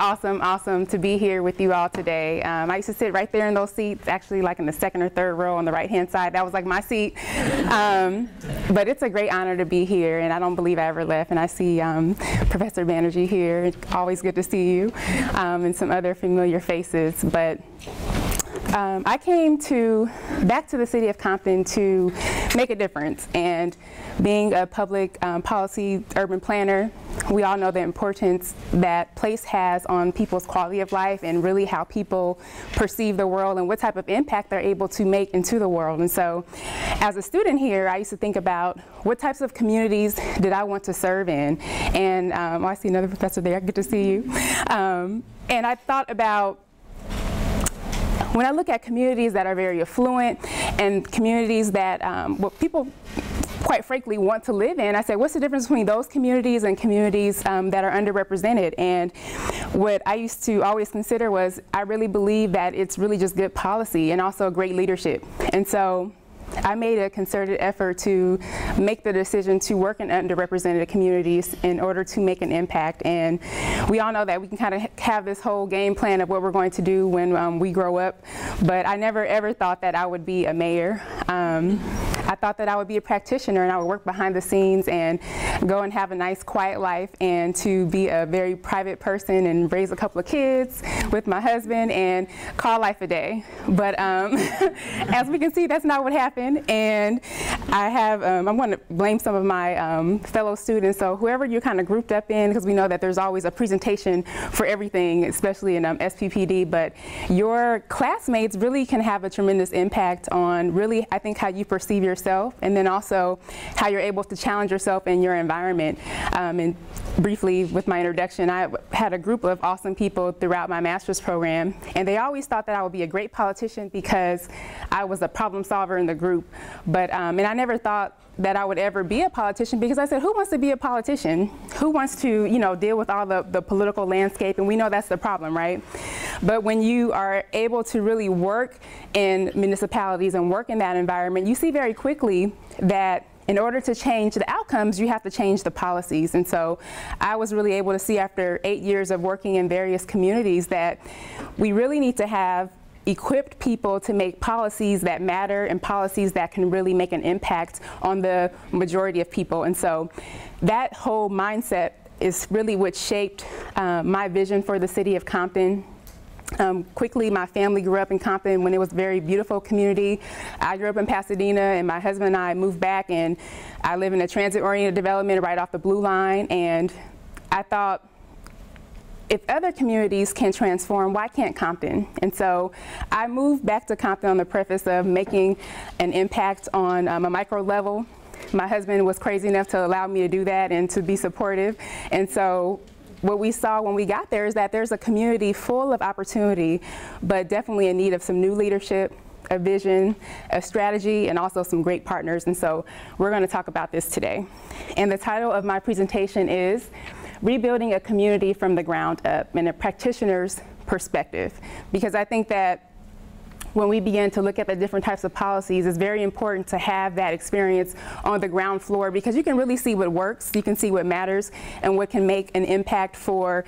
awesome, awesome to be here with you all today. Um, I used to sit right there in those seats, actually like in the second or third row on the right-hand side. That was like my seat. Um, but it's a great honor to be here, and I don't believe I ever left. And I see um, Professor Banerjee here. Always good to see you, um, and some other familiar faces. But um, I came to back to the city of Compton to make a difference. And being a public um, policy urban planner, we all know the importance that place has on people's quality of life and really how people perceive the world and what type of impact they're able to make into the world. And so as a student here, I used to think about what types of communities did I want to serve in. And um, oh, I see another professor there, good to see you. Um, and I thought about when I look at communities that are very affluent and communities that um, people quite frankly want to live in, I said, what's the difference between those communities and communities um, that are underrepresented? And what I used to always consider was I really believe that it's really just good policy and also great leadership. And so I made a concerted effort to make the decision to work in underrepresented communities in order to make an impact. And we all know that we can kind of have this whole game plan of what we're going to do when um, we grow up. But I never ever thought that I would be a mayor. Um, I thought that I would be a practitioner and I would work behind the scenes and go and have a nice quiet life and to be a very private person and raise a couple of kids with my husband and call life a day. But um, as we can see, that's not what happened. And I have, um, I'm going to blame some of my um, fellow students. So whoever you're kind of grouped up in, because we know that there's always a presentation for everything, especially in um, SPPD, but your classmates really can have a tremendous impact on really, I think, how you perceive yourself and then also how you're able to challenge yourself in your environment. Um, and briefly, with my introduction, I had a group of awesome people throughout my master's program, and they always thought that I would be a great politician because I was a problem solver in the group. But um, and I never thought that I would ever be a politician because I said, who wants to be a politician? Who wants to, you know, deal with all the, the political landscape? And we know that's the problem, right? But when you are able to really work in municipalities and work in that environment, you see very quickly that in order to change the outcomes, you have to change the policies. And so I was really able to see after eight years of working in various communities that we really need to have equipped people to make policies that matter and policies that can really make an impact on the majority of people. And so that whole mindset is really what shaped uh, my vision for the city of Compton. Um, quickly, my family grew up in Compton when it was a very beautiful community. I grew up in Pasadena, and my husband and I moved back, and I live in a transit-oriented development right off the Blue Line, and I thought, if other communities can transform, why can't Compton? And so I moved back to Compton on the preface of making an impact on um, a micro level. My husband was crazy enough to allow me to do that and to be supportive. And so what we saw when we got there is that there's a community full of opportunity, but definitely in need of some new leadership, a vision, a strategy, and also some great partners. And so we're going to talk about this today. And the title of my presentation is rebuilding a community from the ground up in a practitioner's perspective. Because I think that when we begin to look at the different types of policies, it's very important to have that experience on the ground floor because you can really see what works, you can see what matters, and what can make an impact for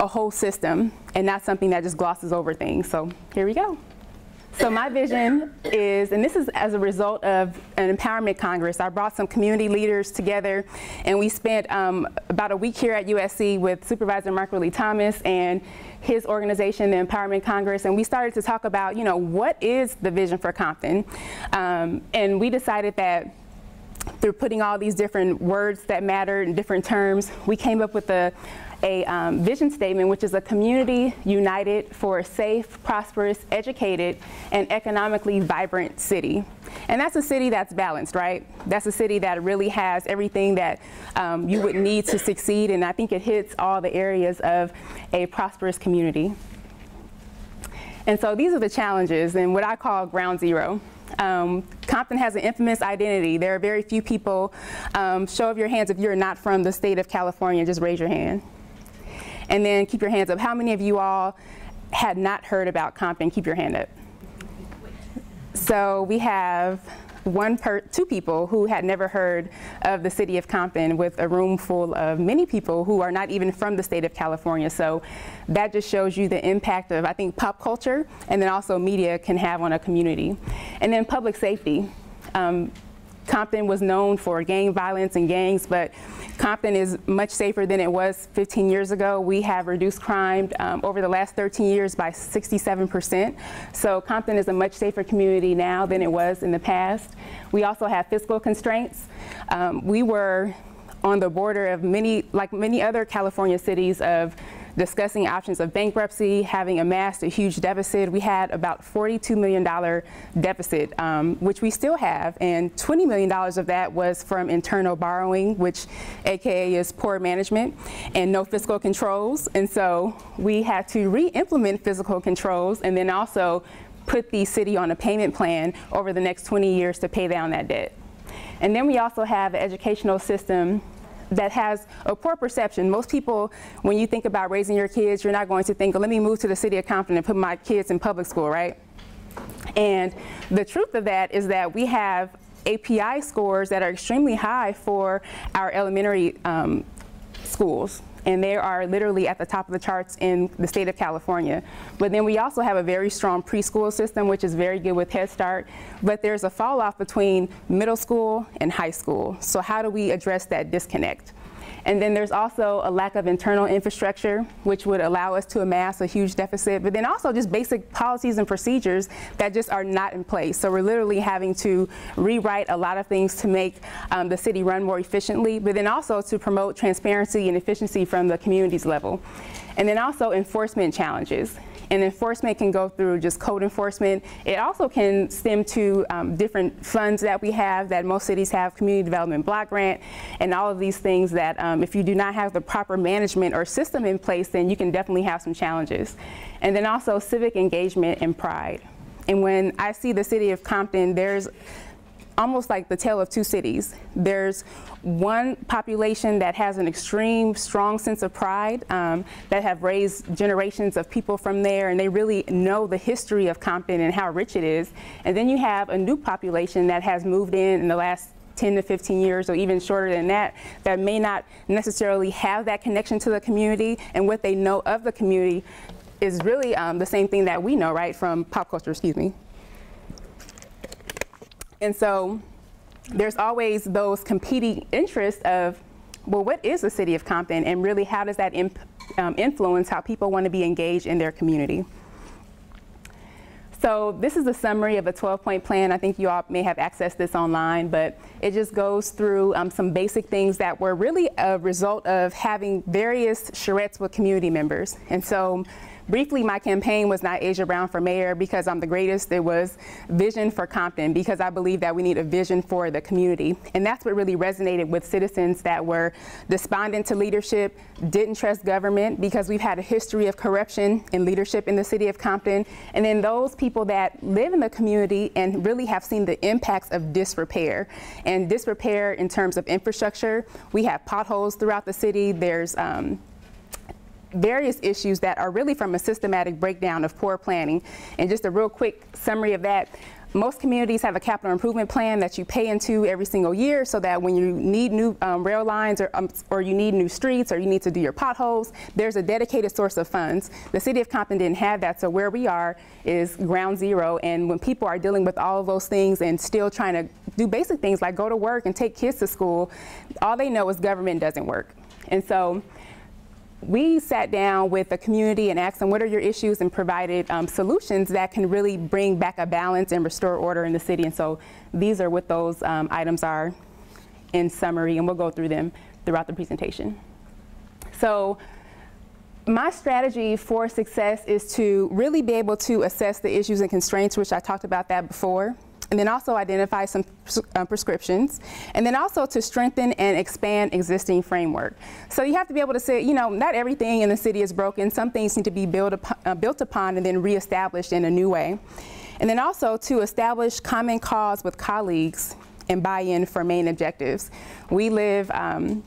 a whole system, and not something that just glosses over things. So here we go. So my vision is, and this is as a result of an empowerment congress. I brought some community leaders together, and we spent um, about a week here at USC with Supervisor Mark Ridley Thomas and his organization, the Empowerment Congress, and we started to talk about, you know, what is the vision for Compton? Um, and we decided that through putting all these different words that matter in different terms, we came up with a a um, vision statement, which is a community united for a safe, prosperous, educated, and economically vibrant city. And that's a city that's balanced, right? That's a city that really has everything that um, you would need to succeed, and I think it hits all the areas of a prosperous community. And so these are the challenges and what I call ground zero. Um, Compton has an infamous identity. There are very few people. Um, show of your hands if you're not from the state of California, just raise your hand. And then keep your hands up. How many of you all had not heard about Compton? Keep your hand up. So we have one per, two people who had never heard of the city of Compton with a room full of many people who are not even from the state of California. So that just shows you the impact of, I think, pop culture and then also media can have on a community. And then public safety. Um, Compton was known for gang violence and gangs, but Compton is much safer than it was 15 years ago. We have reduced crime um, over the last 13 years by 67%. So Compton is a much safer community now than it was in the past. We also have fiscal constraints. Um, we were on the border of many, like many other California cities, of discussing options of bankruptcy, having amassed a huge deficit. We had about $42 million deficit, um, which we still have, and $20 million of that was from internal borrowing, which AKA is poor management and no fiscal controls. And so we had to re-implement fiscal controls and then also put the city on a payment plan over the next 20 years to pay down that debt. And then we also have an educational system that has a poor perception. Most people, when you think about raising your kids, you're not going to think, let me move to the city of Compton and put my kids in public school, right? And the truth of that is that we have API scores that are extremely high for our elementary um, schools and they are literally at the top of the charts in the state of California. But then we also have a very strong preschool system, which is very good with Head Start, but there's a fall off between middle school and high school. So how do we address that disconnect? And then there's also a lack of internal infrastructure, which would allow us to amass a huge deficit, but then also just basic policies and procedures that just are not in place. So we're literally having to rewrite a lot of things to make um, the city run more efficiently, but then also to promote transparency and efficiency from the community's level. And then also enforcement challenges. And enforcement can go through just code enforcement. It also can stem to um, different funds that we have that most cities have, community development block grant, and all of these things that um, if you do not have the proper management or system in place, then you can definitely have some challenges. And then also civic engagement and pride. And when I see the city of Compton, there's almost like the tale of two cities. There's one population that has an extreme strong sense of pride um, that have raised generations of people from there and they really know the history of Compton and how rich it is. And then you have a new population that has moved in in the last 10 to 15 years or even shorter than that that may not necessarily have that connection to the community and what they know of the community is really um, the same thing that we know, right, from pop culture, excuse me. And so there's always those competing interests of, well, what is the city of Compton? And really, how does that um, influence how people want to be engaged in their community? So this is a summary of a 12-point plan. I think you all may have accessed this online, but it just goes through um, some basic things that were really a result of having various charrettes with community members. And so Briefly, my campaign was not Aja Brown for mayor because I'm the greatest. It was vision for Compton because I believe that we need a vision for the community. And that's what really resonated with citizens that were despondent to leadership, didn't trust government because we've had a history of corruption in leadership in the city of Compton. And then those people that live in the community and really have seen the impacts of disrepair. And disrepair in terms of infrastructure, we have potholes throughout the city. There's um, various issues that are really from a systematic breakdown of poor planning. And just a real quick summary of that, most communities have a capital improvement plan that you pay into every single year so that when you need new um, rail lines or, um, or you need new streets or you need to do your potholes, there's a dedicated source of funds. The city of Compton didn't have that, so where we are is ground zero. And when people are dealing with all of those things and still trying to do basic things like go to work and take kids to school, all they know is government doesn't work. And so we sat down with the community and asked them what are your issues and provided um, solutions that can really bring back a balance and restore order in the city. And so these are what those um, items are in summary, and we'll go through them throughout the presentation. So my strategy for success is to really be able to assess the issues and constraints, which I talked about that before and then also identify some uh, prescriptions, and then also to strengthen and expand existing framework. So you have to be able to say, you know, not everything in the city is broken. Some things need to be built, upon, uh, built upon and then reestablished in a new way. And then also to establish common cause with colleagues and buy-in for main objectives. We live um,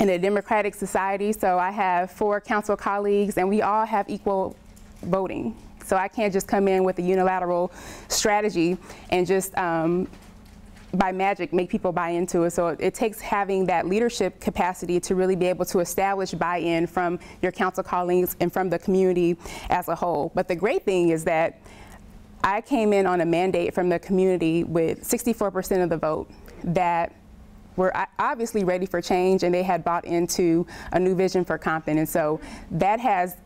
in a democratic society, so I have four council colleagues, and we all have equal voting. So I can't just come in with a unilateral strategy and just um, by magic make people buy into it. So it takes having that leadership capacity to really be able to establish buy-in from your council colleagues and from the community as a whole. But the great thing is that I came in on a mandate from the community with 64% of the vote that were obviously ready for change and they had bought into a new vision for Compton. And so that has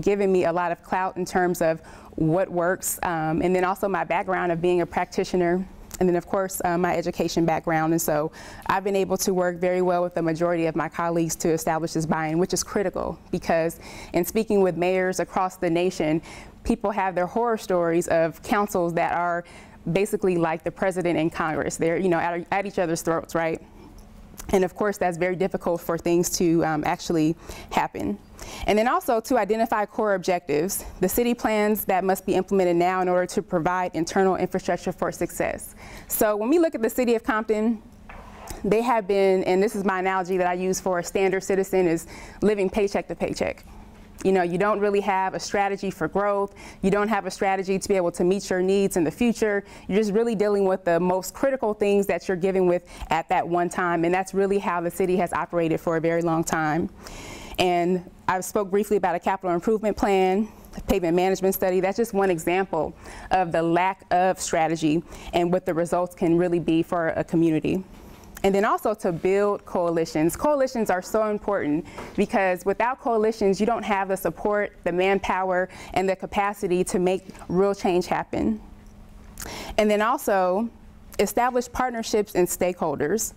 given me a lot of clout in terms of what works. Um, and then also my background of being a practitioner and then of course uh, my education background and so I've been able to work very well with the majority of my colleagues to establish this buy-in which is critical because in speaking with mayors across the nation people have their horror stories of councils that are basically like the president and Congress they're you know at, at each other's throats right and of course, that's very difficult for things to um, actually happen. And then also to identify core objectives, the city plans that must be implemented now in order to provide internal infrastructure for success. So when we look at the city of Compton, they have been, and this is my analogy that I use for a standard citizen, is living paycheck to paycheck. You know, you don't really have a strategy for growth. You don't have a strategy to be able to meet your needs in the future. You're just really dealing with the most critical things that you're giving with at that one time. And that's really how the city has operated for a very long time. And I spoke briefly about a capital improvement plan, pavement management study. That's just one example of the lack of strategy and what the results can really be for a community. And then also to build coalitions. Coalitions are so important because without coalitions, you don't have the support, the manpower, and the capacity to make real change happen. And then also establish partnerships and stakeholders.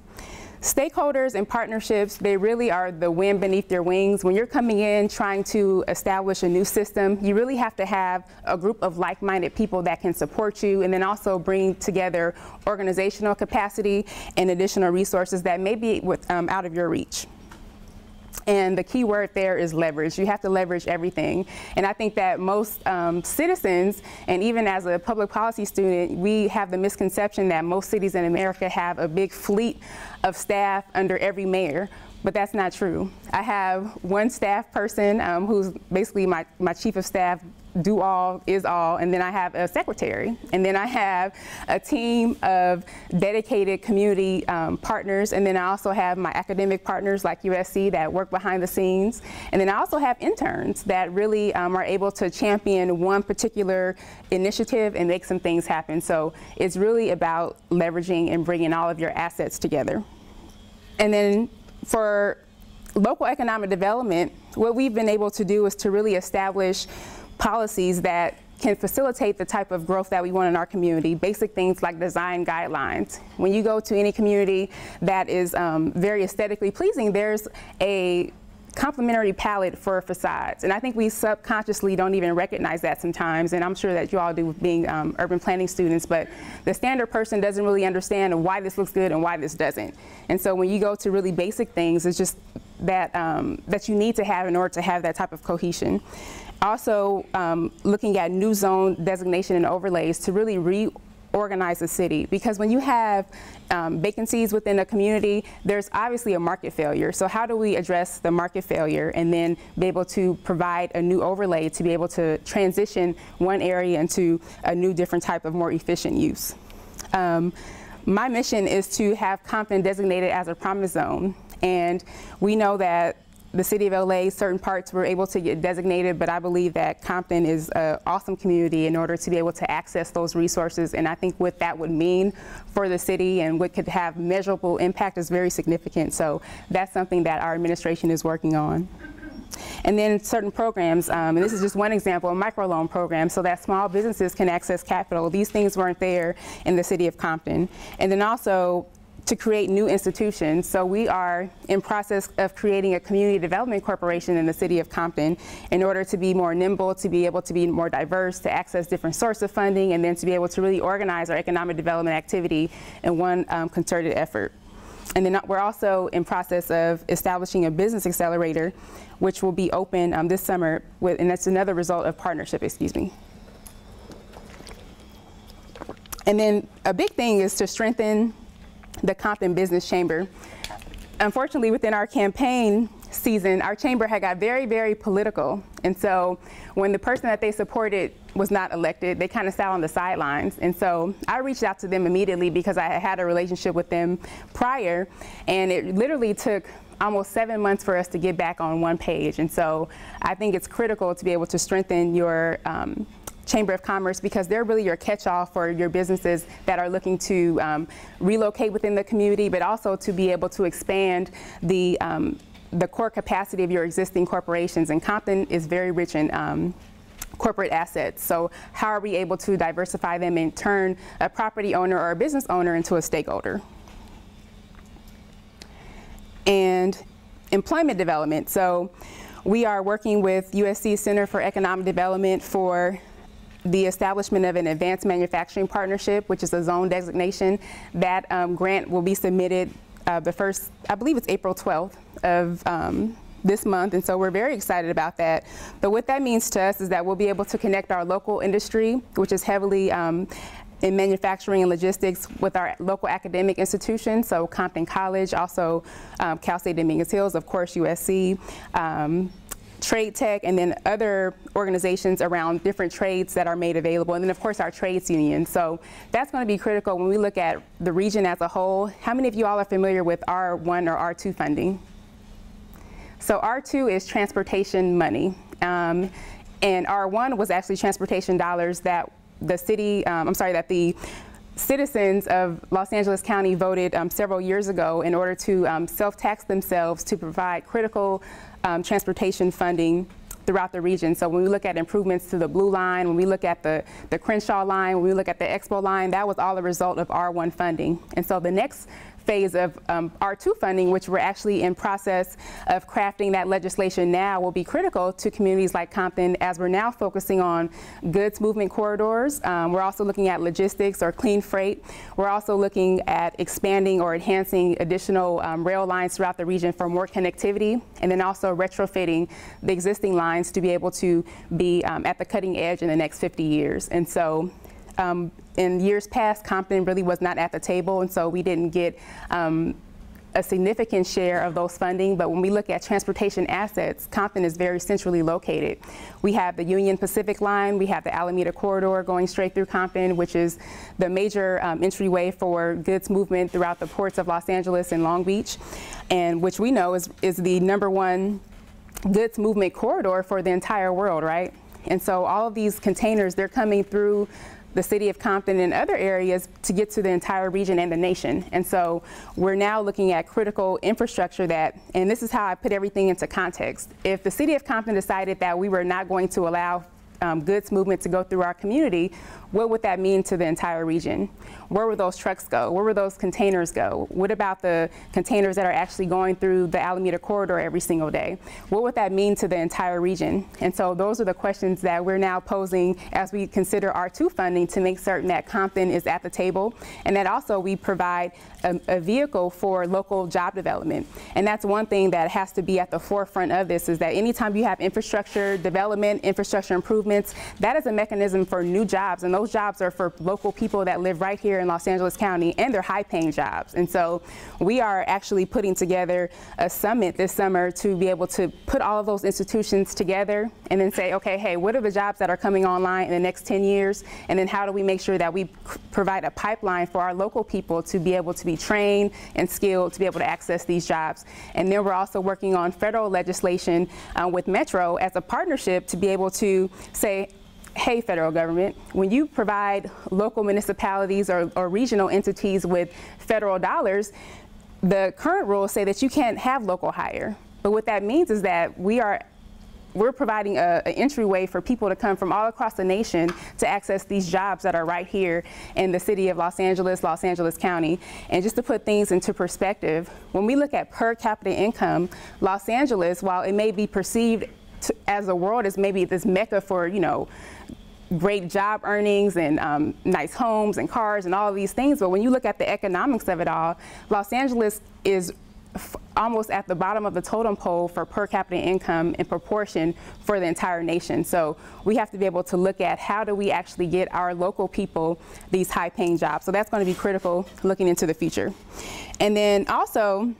Stakeholders and partnerships, they really are the wind beneath your wings. When you're coming in trying to establish a new system, you really have to have a group of like-minded people that can support you and then also bring together organizational capacity and additional resources that may be with, um, out of your reach. And the key word there is leverage. You have to leverage everything. And I think that most um, citizens, and even as a public policy student, we have the misconception that most cities in America have a big fleet of staff under every mayor but that's not true. I have one staff person um, who's basically my, my chief of staff do all, is all, and then I have a secretary. And then I have a team of dedicated community um, partners, and then I also have my academic partners like USC that work behind the scenes. And then I also have interns that really um, are able to champion one particular initiative and make some things happen. So it's really about leveraging and bringing all of your assets together. And then for local economic development, what we've been able to do is to really establish policies that can facilitate the type of growth that we want in our community. Basic things like design guidelines. When you go to any community that is um, very aesthetically pleasing, there's a complementary palette for facades. And I think we subconsciously don't even recognize that sometimes, and I'm sure that you all do being um, urban planning students, but the standard person doesn't really understand why this looks good and why this doesn't. And so when you go to really basic things, it's just that, um, that you need to have in order to have that type of cohesion. Also, um, looking at new zone designation and overlays to really reorganize the city because when you have um, vacancies within a community, there's obviously a market failure. So how do we address the market failure and then be able to provide a new overlay to be able to transition one area into a new different type of more efficient use? Um, my mission is to have Compton designated as a promise zone. And we know that the city of LA, certain parts were able to get designated, but I believe that Compton is an awesome community in order to be able to access those resources. And I think what that would mean for the city and what could have measurable impact is very significant. So that's something that our administration is working on. And then certain programs, um, and this is just one example, a microloan program so that small businesses can access capital. These things weren't there in the city of Compton. And then also to create new institutions. So we are in process of creating a community development corporation in the city of Compton in order to be more nimble, to be able to be more diverse, to access different sources of funding, and then to be able to really organize our economic development activity in one um, concerted effort. And then we're also in process of establishing a business accelerator, which will be open um, this summer, with, and that's another result of partnership, excuse me. And then a big thing is to strengthen the Compton Business Chamber. Unfortunately, within our campaign, season, our chamber had got very, very political. And so when the person that they supported was not elected, they kind of sat on the sidelines. And so I reached out to them immediately because I had a relationship with them prior. And it literally took almost seven months for us to get back on one page. And so I think it's critical to be able to strengthen your um, Chamber of Commerce because they're really your catch-all for your businesses that are looking to um, relocate within the community, but also to be able to expand the um, the core capacity of your existing corporations. And Compton is very rich in um, corporate assets. So how are we able to diversify them and turn a property owner or a business owner into a stakeholder? And employment development. So we are working with USC Center for Economic Development for the establishment of an advanced manufacturing partnership, which is a zone designation. That um, grant will be submitted uh, the first, I believe it's April 12th of um, this month, and so we're very excited about that. But what that means to us is that we'll be able to connect our local industry, which is heavily um, in manufacturing and logistics with our local academic institutions, so Compton College, also um, Cal State Dominguez Hills, of course USC, um, Trade Tech, and then other organizations around different trades that are made available, and then of course our trades union. So that's going to be critical when we look at the region as a whole. How many of you all are familiar with R1 or R2 funding? So R2 is transportation money. Um, and R1 was actually transportation dollars that the city, um, I'm sorry, that the citizens of Los Angeles County voted um, several years ago in order to um, self-tax themselves to provide critical um, transportation funding throughout the region. So when we look at improvements to the Blue Line, when we look at the, the Crenshaw line, when we look at the Expo line, that was all a result of R1 funding. And so the next phase of um, R2 funding, which we're actually in process of crafting that legislation now, will be critical to communities like Compton as we're now focusing on goods movement corridors. Um, we're also looking at logistics or clean freight. We're also looking at expanding or enhancing additional um, rail lines throughout the region for more connectivity, and then also retrofitting the existing lines to be able to be um, at the cutting edge in the next 50 years. And so um, in years past, Compton really was not at the table, and so we didn't get um, a significant share of those funding, but when we look at transportation assets, Compton is very centrally located. We have the Union Pacific line, we have the Alameda Corridor going straight through Compton, which is the major um, entryway for goods movement throughout the ports of Los Angeles and Long Beach, and which we know is, is the number one goods movement corridor for the entire world, right? And so all of these containers, they're coming through the city of Compton and other areas to get to the entire region and the nation. And so we're now looking at critical infrastructure that, and this is how I put everything into context. If the city of Compton decided that we were not going to allow um, goods movement to go through our community, what would that mean to the entire region? Where would those trucks go? Where would those containers go? What about the containers that are actually going through the Alameda corridor every single day? What would that mean to the entire region? And so those are the questions that we're now posing as we consider R2 funding to make certain that Compton is at the table and that also we provide a, a vehicle for local job development. And that's one thing that has to be at the forefront of this is that anytime you have infrastructure development, infrastructure improvements, that is a mechanism for new jobs. And those jobs are for local people that live right here in Los Angeles County, and they're high paying jobs. And so we are actually putting together a summit this summer to be able to put all of those institutions together and then say, okay, hey, what are the jobs that are coming online in the next 10 years? And then how do we make sure that we provide a pipeline for our local people to be able to be trained and skilled to be able to access these jobs? And then we're also working on federal legislation uh, with Metro as a partnership to be able to say, hey, federal government, when you provide local municipalities or, or regional entities with federal dollars, the current rules say that you can't have local hire. But what that means is that we are we're providing an entryway for people to come from all across the nation to access these jobs that are right here in the city of Los Angeles, Los Angeles County. And just to put things into perspective, when we look at per capita income, Los Angeles, while it may be perceived to, as a world is maybe this mecca for, you know, great job earnings and um, nice homes and cars and all these things. But when you look at the economics of it all, Los Angeles is almost at the bottom of the totem pole for per capita income in proportion for the entire nation. So we have to be able to look at how do we actually get our local people these high paying jobs. So that's going to be critical looking into the future. And then also,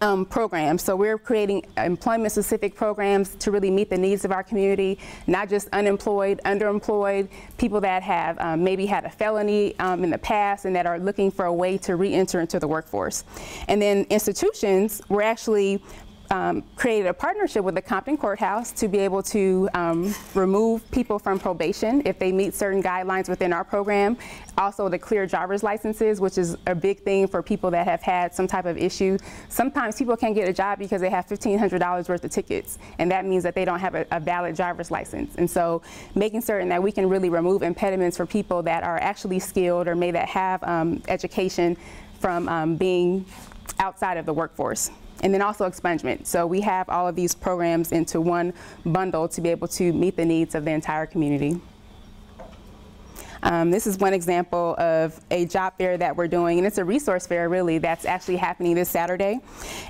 um, programs. So we're creating employment specific programs to really meet the needs of our community, not just unemployed, underemployed, people that have um, maybe had a felony um, in the past and that are looking for a way to re-enter into the workforce. And then institutions, we're actually um, created a partnership with the Compton Courthouse to be able to um, remove people from probation if they meet certain guidelines within our program. Also the clear driver's licenses, which is a big thing for people that have had some type of issue. Sometimes people can't get a job because they have $1,500 worth of tickets, and that means that they don't have a, a valid driver's license. And so making certain that we can really remove impediments for people that are actually skilled or may that have um, education from um, being outside of the workforce and then also expungement. So we have all of these programs into one bundle to be able to meet the needs of the entire community. Um, this is one example of a job fair that we're doing, and it's a resource fair really that's actually happening this Saturday.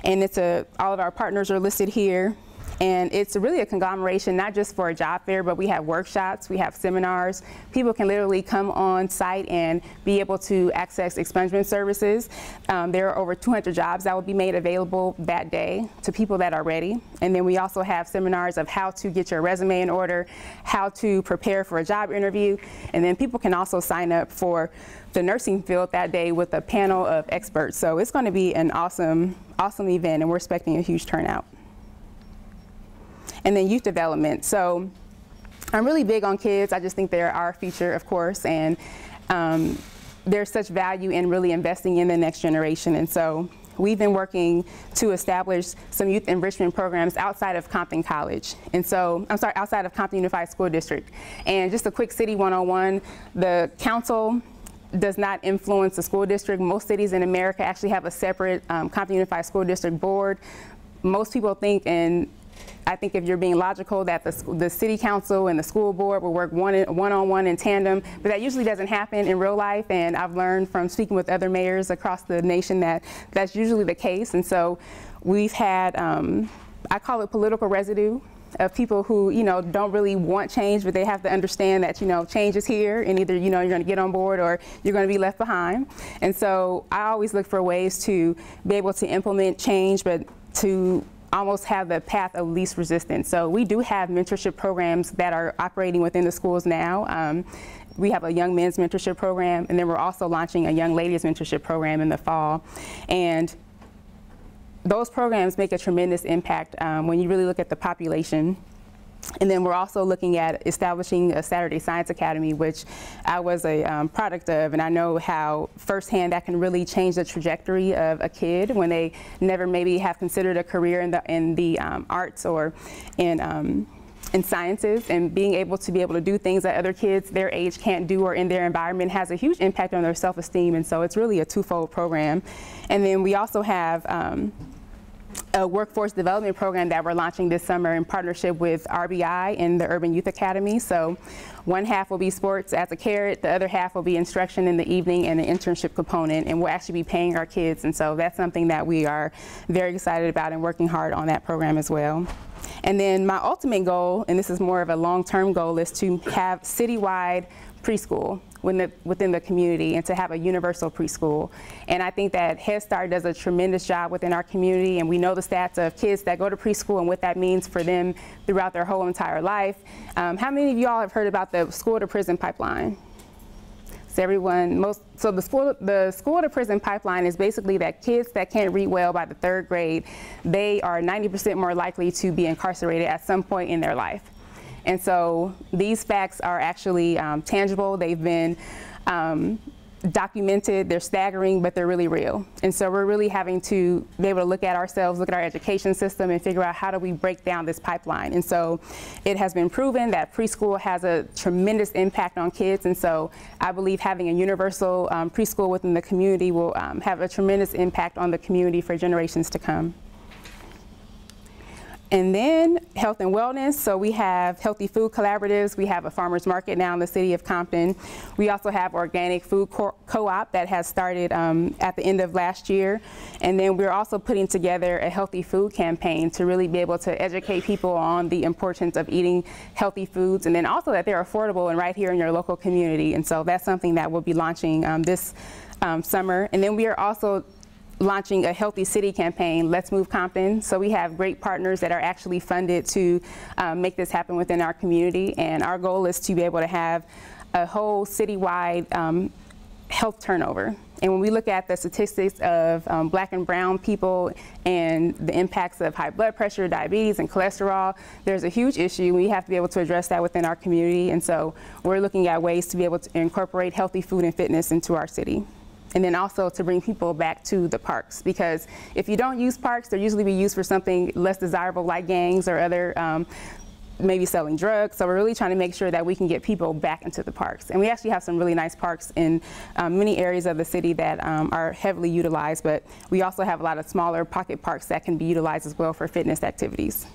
And it's a, all of our partners are listed here. And it's really a conglomeration, not just for a job fair, but we have workshops, we have seminars. People can literally come on site and be able to access expungement services. Um, there are over 200 jobs that will be made available that day to people that are ready. And then we also have seminars of how to get your resume in order, how to prepare for a job interview. And then people can also sign up for the nursing field that day with a panel of experts. So it's going to be an awesome, awesome event, and we're expecting a huge turnout and then youth development. So I'm really big on kids. I just think they're our future, of course, and um, there's such value in really investing in the next generation. And so we've been working to establish some youth enrichment programs outside of Compton College. And so, I'm sorry, outside of Compton Unified School District. And just a quick city 101, the council does not influence the school district. Most cities in America actually have a separate um, Compton Unified School District board. Most people think in I think if you're being logical that the, the city council and the school board will work one, one on one in tandem, but that usually doesn't happen in real life. And I've learned from speaking with other mayors across the nation that that's usually the case. And so we've had, um, I call it political residue of people who, you know, don't really want change, but they have to understand that, you know, change is here and either, you know, you're going to get on board or you're going to be left behind. And so I always look for ways to be able to implement change, but to almost have the path of least resistance. So we do have mentorship programs that are operating within the schools now. Um, we have a young men's mentorship program, and then we're also launching a young ladies mentorship program in the fall. And those programs make a tremendous impact um, when you really look at the population and then we're also looking at establishing a Saturday Science Academy, which I was a um, product of, and I know how firsthand that can really change the trajectory of a kid when they never maybe have considered a career in the in the um, arts or in um, in sciences. And being able to be able to do things that other kids their age can't do or in their environment has a huge impact on their self-esteem. And so it's really a twofold program. And then we also have um, a workforce development program that we're launching this summer in partnership with RBI and the Urban Youth Academy. So one half will be sports as a carrot, the other half will be instruction in the evening and the internship component, and we'll actually be paying our kids. And so that's something that we are very excited about and working hard on that program as well. And then my ultimate goal, and this is more of a long-term goal, is to have citywide preschool within the, within the community and to have a universal preschool. And I think that Head Start does a tremendous job within our community and we know the stats of kids that go to preschool and what that means for them throughout their whole entire life. Um, how many of y'all have heard about the school to prison pipeline? So everyone, most, so the school, the school to prison pipeline is basically that kids that can't read well by the third grade, they are 90% more likely to be incarcerated at some point in their life. And so these facts are actually um, tangible. They've been um, documented, they're staggering, but they're really real. And so we're really having to be able to look at ourselves, look at our education system, and figure out how do we break down this pipeline. And so it has been proven that preschool has a tremendous impact on kids. And so I believe having a universal um, preschool within the community will um, have a tremendous impact on the community for generations to come. And then health and wellness. So we have healthy food collaboratives. We have a farmer's market now in the city of Compton. We also have organic food co-op that has started um, at the end of last year. And then we're also putting together a healthy food campaign to really be able to educate people on the importance of eating healthy foods and then also that they're affordable and right here in your local community. And so that's something that we'll be launching um, this um, summer. And then we are also launching a Healthy City campaign, Let's Move Compton. So we have great partners that are actually funded to um, make this happen within our community. And our goal is to be able to have a whole citywide um, health turnover. And when we look at the statistics of um, black and brown people and the impacts of high blood pressure, diabetes, and cholesterol, there's a huge issue. We have to be able to address that within our community. And so we're looking at ways to be able to incorporate healthy food and fitness into our city. And then also to bring people back to the parks because if you don't use parks, they're usually be used for something less desirable like gangs or other um, maybe selling drugs. So we're really trying to make sure that we can get people back into the parks. And we actually have some really nice parks in um, many areas of the city that um, are heavily utilized, but we also have a lot of smaller pocket parks that can be utilized as well for fitness activities.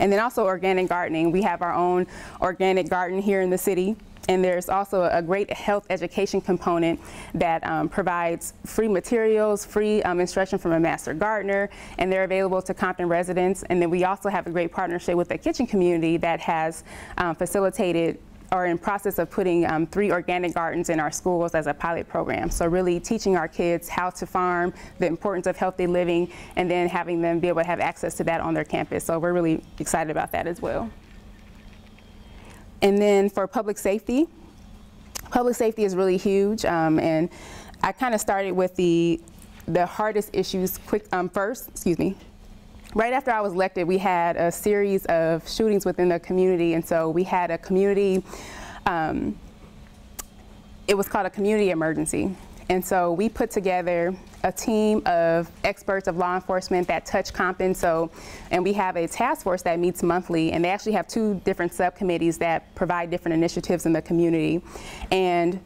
And then also organic gardening. We have our own organic garden here in the city. And there's also a great health education component that um, provides free materials, free um, instruction from a master gardener, and they're available to Compton residents. And then we also have a great partnership with the kitchen community that has um, facilitated or in process of putting um, three organic gardens in our schools as a pilot program. So really teaching our kids how to farm, the importance of healthy living, and then having them be able to have access to that on their campus. So we're really excited about that as well. And then for public safety, public safety is really huge. Um, and I kind of started with the, the hardest issues quick um, first, excuse me. Right after I was elected, we had a series of shootings within the community. And so we had a community, um, it was called a community emergency. And so we put together a team of experts of law enforcement that touch Compton. So, and we have a task force that meets monthly, and they actually have two different subcommittees that provide different initiatives in the community. And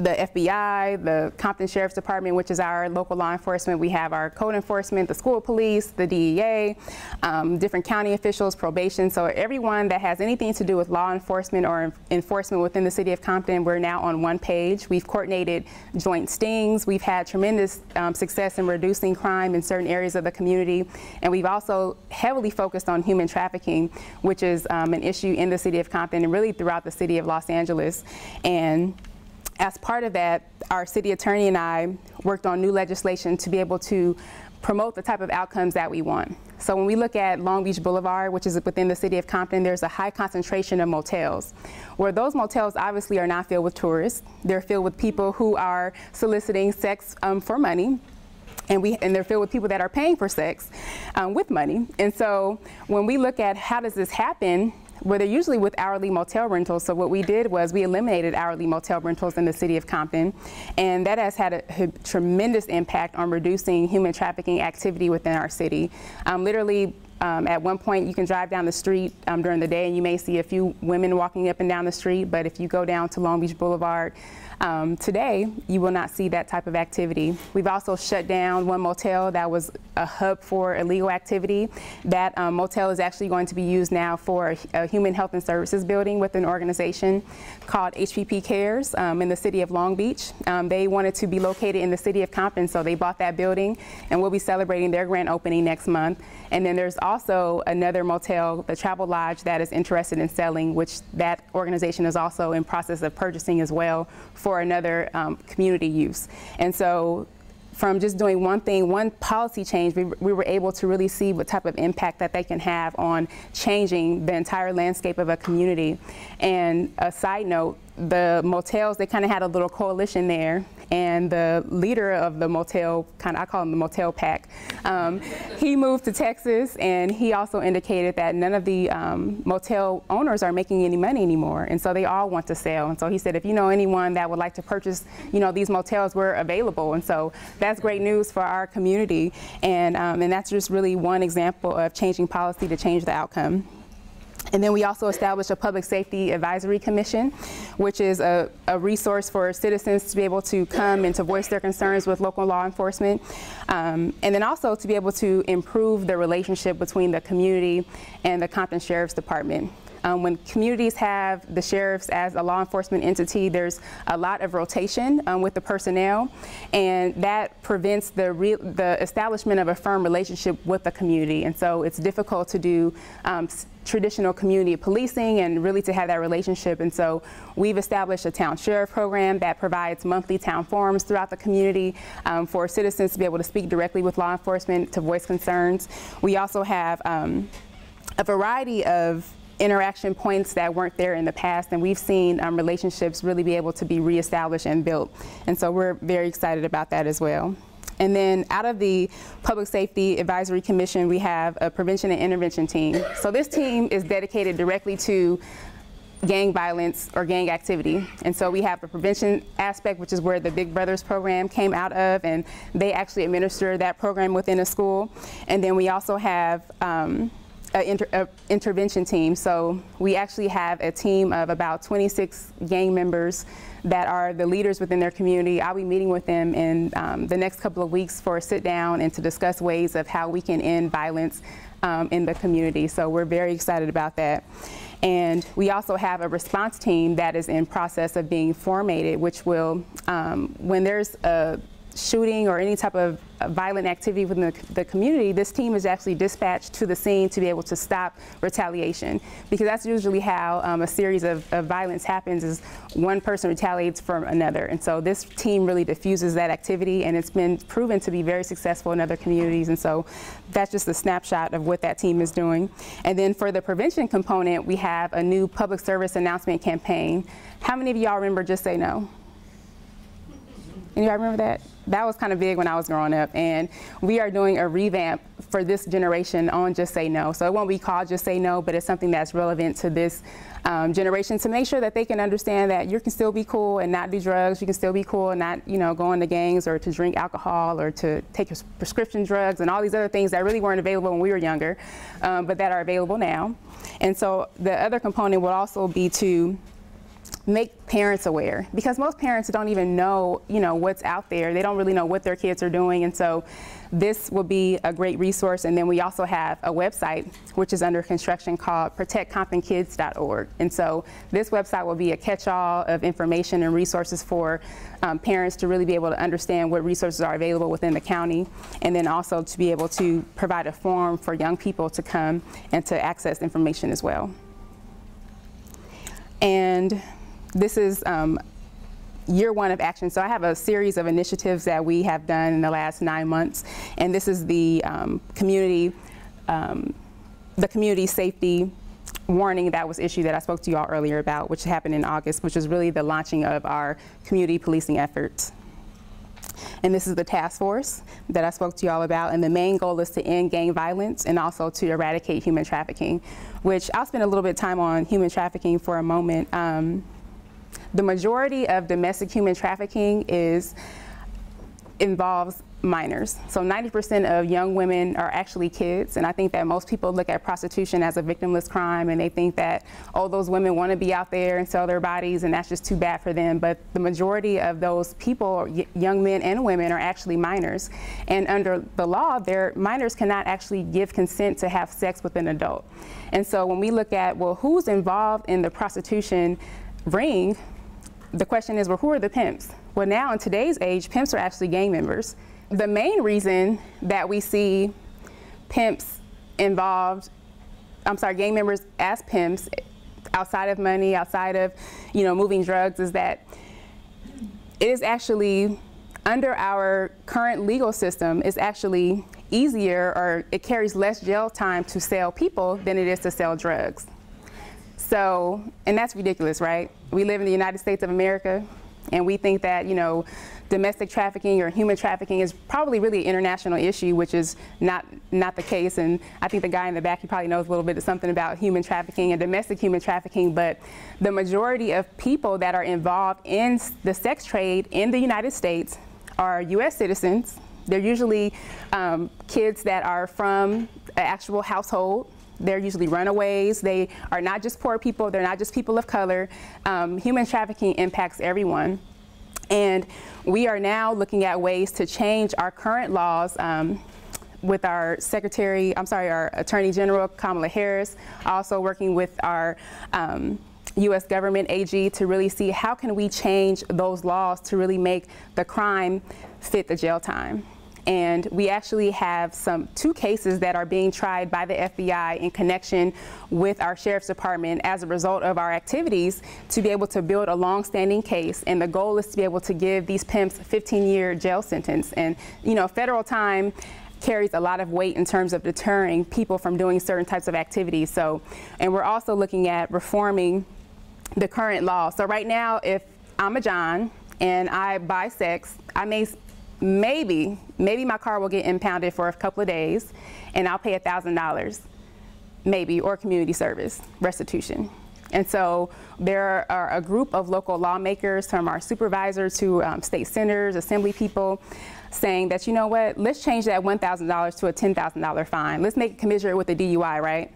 the FBI, the Compton Sheriff's Department, which is our local law enforcement. We have our code enforcement, the school police, the DEA, um, different county officials, probation. So everyone that has anything to do with law enforcement or enforcement within the city of Compton, we're now on one page. We've coordinated joint stings. We've had tremendous um, success in reducing crime in certain areas of the community. And we've also heavily focused on human trafficking, which is um, an issue in the city of Compton and really throughout the city of Los Angeles. And as part of that, our city attorney and I worked on new legislation to be able to promote the type of outcomes that we want. So when we look at Long Beach Boulevard, which is within the city of Compton, there's a high concentration of motels, where those motels obviously are not filled with tourists. They're filled with people who are soliciting sex um, for money. And, we, and they're filled with people that are paying for sex um, with money. And so when we look at how does this happen, where they're usually with hourly motel rentals. So what we did was we eliminated hourly motel rentals in the city of Compton, and that has had a, a tremendous impact on reducing human trafficking activity within our city. Um, literally, um, at one point, you can drive down the street um, during the day and you may see a few women walking up and down the street, but if you go down to Long Beach Boulevard, um, today, you will not see that type of activity. We've also shut down one motel that was a hub for illegal activity. That um, motel is actually going to be used now for a, a, human health and services building with an organization called HPP Cares um, in the city of Long Beach. Um, they wanted to be located in the city of Compton, so they bought that building, and we'll be celebrating their grand opening next month. And then there's also another motel, the Travel Lodge, that is interested in selling, which that organization is also in process of purchasing as well for another um, community use. And so from just doing one thing, one policy change, we, we, were able to really see what type of impact that they can have on changing the entire landscape of a community. And a side note, the motels, they kind of had a little coalition there and the leader of the motel, kind of I call him the motel pack, um, he moved to Texas, and he also indicated that none of the um, motel owners are making any money anymore, and so they all want to sell. And so he said, if you know anyone that would like to purchase, you know, these motels, we're available. And so that's great news for our community, and um, and that's just really one example of changing policy to change the outcome. And then we also established a Public Safety Advisory Commission, which is a, a, resource for citizens to be able to come and to voice their concerns with local law enforcement. Um, and then also to be able to improve the relationship between the community and the Compton Sheriff's Department. Um, when communities have the sheriffs as a law enforcement entity, there's a lot of rotation um, with the personnel, and that prevents the, the establishment of a firm relationship with the community. And so it's difficult to do um, traditional community policing and really to have that relationship. And so we've established a town sheriff program that provides monthly town forums throughout the community um, for citizens to be able to speak directly with law enforcement to voice concerns. We also have um, a variety of interaction points that weren't there in the past, and we've seen um, relationships really be able to be reestablished and built. And so we're very excited about that as well. And then out of the Public Safety Advisory Commission, we have a prevention and intervention team. So this team is dedicated directly to gang violence or gang activity. And so we have the prevention aspect, which is where the Big Brothers program came out of, and they actually administer that program within a school. And then we also have um, inter intervention team. So we actually have a team of about 26 gang members that are the leaders within their community. I'll be meeting with them in um, the next couple of weeks for a sit down and to discuss ways of how we can end violence um, in the community. So we're very excited about that. And we also have a response team that is in process of being formatted, which will, um, when there's a shooting or any type of violent activity within the, the, community, this team is actually dispatched to the scene to be able to stop retaliation. Because that's usually how um, a series of, of, violence happens is one person retaliates from another. And so this team really diffuses that activity and it's been proven to be very successful in other communities. And so that's just a snapshot of what that team is doing. And then for the prevention component, we have a new public service announcement campaign. How many of y'all remember Just Say No? Anybody remember that? That was kind of big when I was growing up. And we are doing a revamp for this generation on Just Say No. So it won't be called Just Say No, but it's something that's relevant to this um, generation to make sure that they can understand that you can still be cool and not do drugs. You can still be cool and not, you know, go into gangs or to drink alcohol or to take prescription drugs and all these other things that really weren't available when we were younger, um, but that are available now. And so the other component would also be to make parents aware because most parents don't even know, you know, what's out there. They don't really know what their kids are doing. And so this will be a great resource. And then we also have a website, which is under construction called protectcomptonkids.org. And so this website will be a catch-all of information and resources for um, parents to really be able to understand what resources are available within the county. And then also to be able to provide a forum for young people to come and to access information as well. And this is um, year one of action. So I have a series of initiatives that we have done in the last nine months, and this is the um, community, um, the community safety warning that was issued that I spoke to you all earlier about, which happened in August, which is really the launching of our community policing efforts. And this is the task force that I spoke to you all about. And the main goal is to end gang violence and also to eradicate human trafficking, which I'll spend a little bit of time on human trafficking for a moment. Um, the majority of domestic human trafficking is involves minors. So 90% of young women are actually kids, and I think that most people look at prostitution as a victimless crime, and they think that, oh, those women want to be out there and sell their bodies, and that's just too bad for them. But the majority of those people, young men and women, are actually minors. And under the law, their minors cannot actually give consent to have sex with an adult. And so when we look at, well, who's involved in the prostitution ring, the question is, well, who are the pimps? Well, now in today's age, pimps are actually gang members. The main reason that we see pimps involved, I'm sorry, gang members as pimps outside of money, outside of, you know, moving drugs is that it is actually under our current legal system is actually easier or it carries less jail time to sell people than it is to sell drugs. So, and that's ridiculous, right? We live in the United States of America, and we think that, you know, domestic trafficking or human trafficking is probably really an international issue, which is not, not the case. And I think the guy in the back, he probably knows a little bit of something about human trafficking and domestic human trafficking, but the majority of people that are involved in the sex trade in the United States are US citizens. They're usually um, kids that are from an actual household they're usually runaways. They are not just poor people. They're not just people of color. Um, human trafficking impacts everyone. And we are now looking at ways to change our current laws. Um, with our Secretary, I'm sorry, our Attorney General, Kamala Harris, also working with our um, U.S. government AG to really see how can we change those laws to really make the crime fit the jail time. And we actually have some two cases that are being tried by the FBI in connection with our sheriff's department as a result of our activities to be able to build a long-standing case. And the goal is to be able to give these pimps a 15-year jail sentence. And you know, federal time carries a lot of weight in terms of deterring people from doing certain types of activities. So, and we're also looking at reforming the current law. So right now, if I'm a John and I buy sex, I may maybe, maybe my car will get impounded for a couple of days and I'll pay $1,000, maybe, or community service restitution. And so there are a group of local lawmakers, from our supervisors to um, state senators, assembly people, saying that, you know what, let's change that $1,000 to a $10,000 fine. Let's make it commensurate with the DUI, right?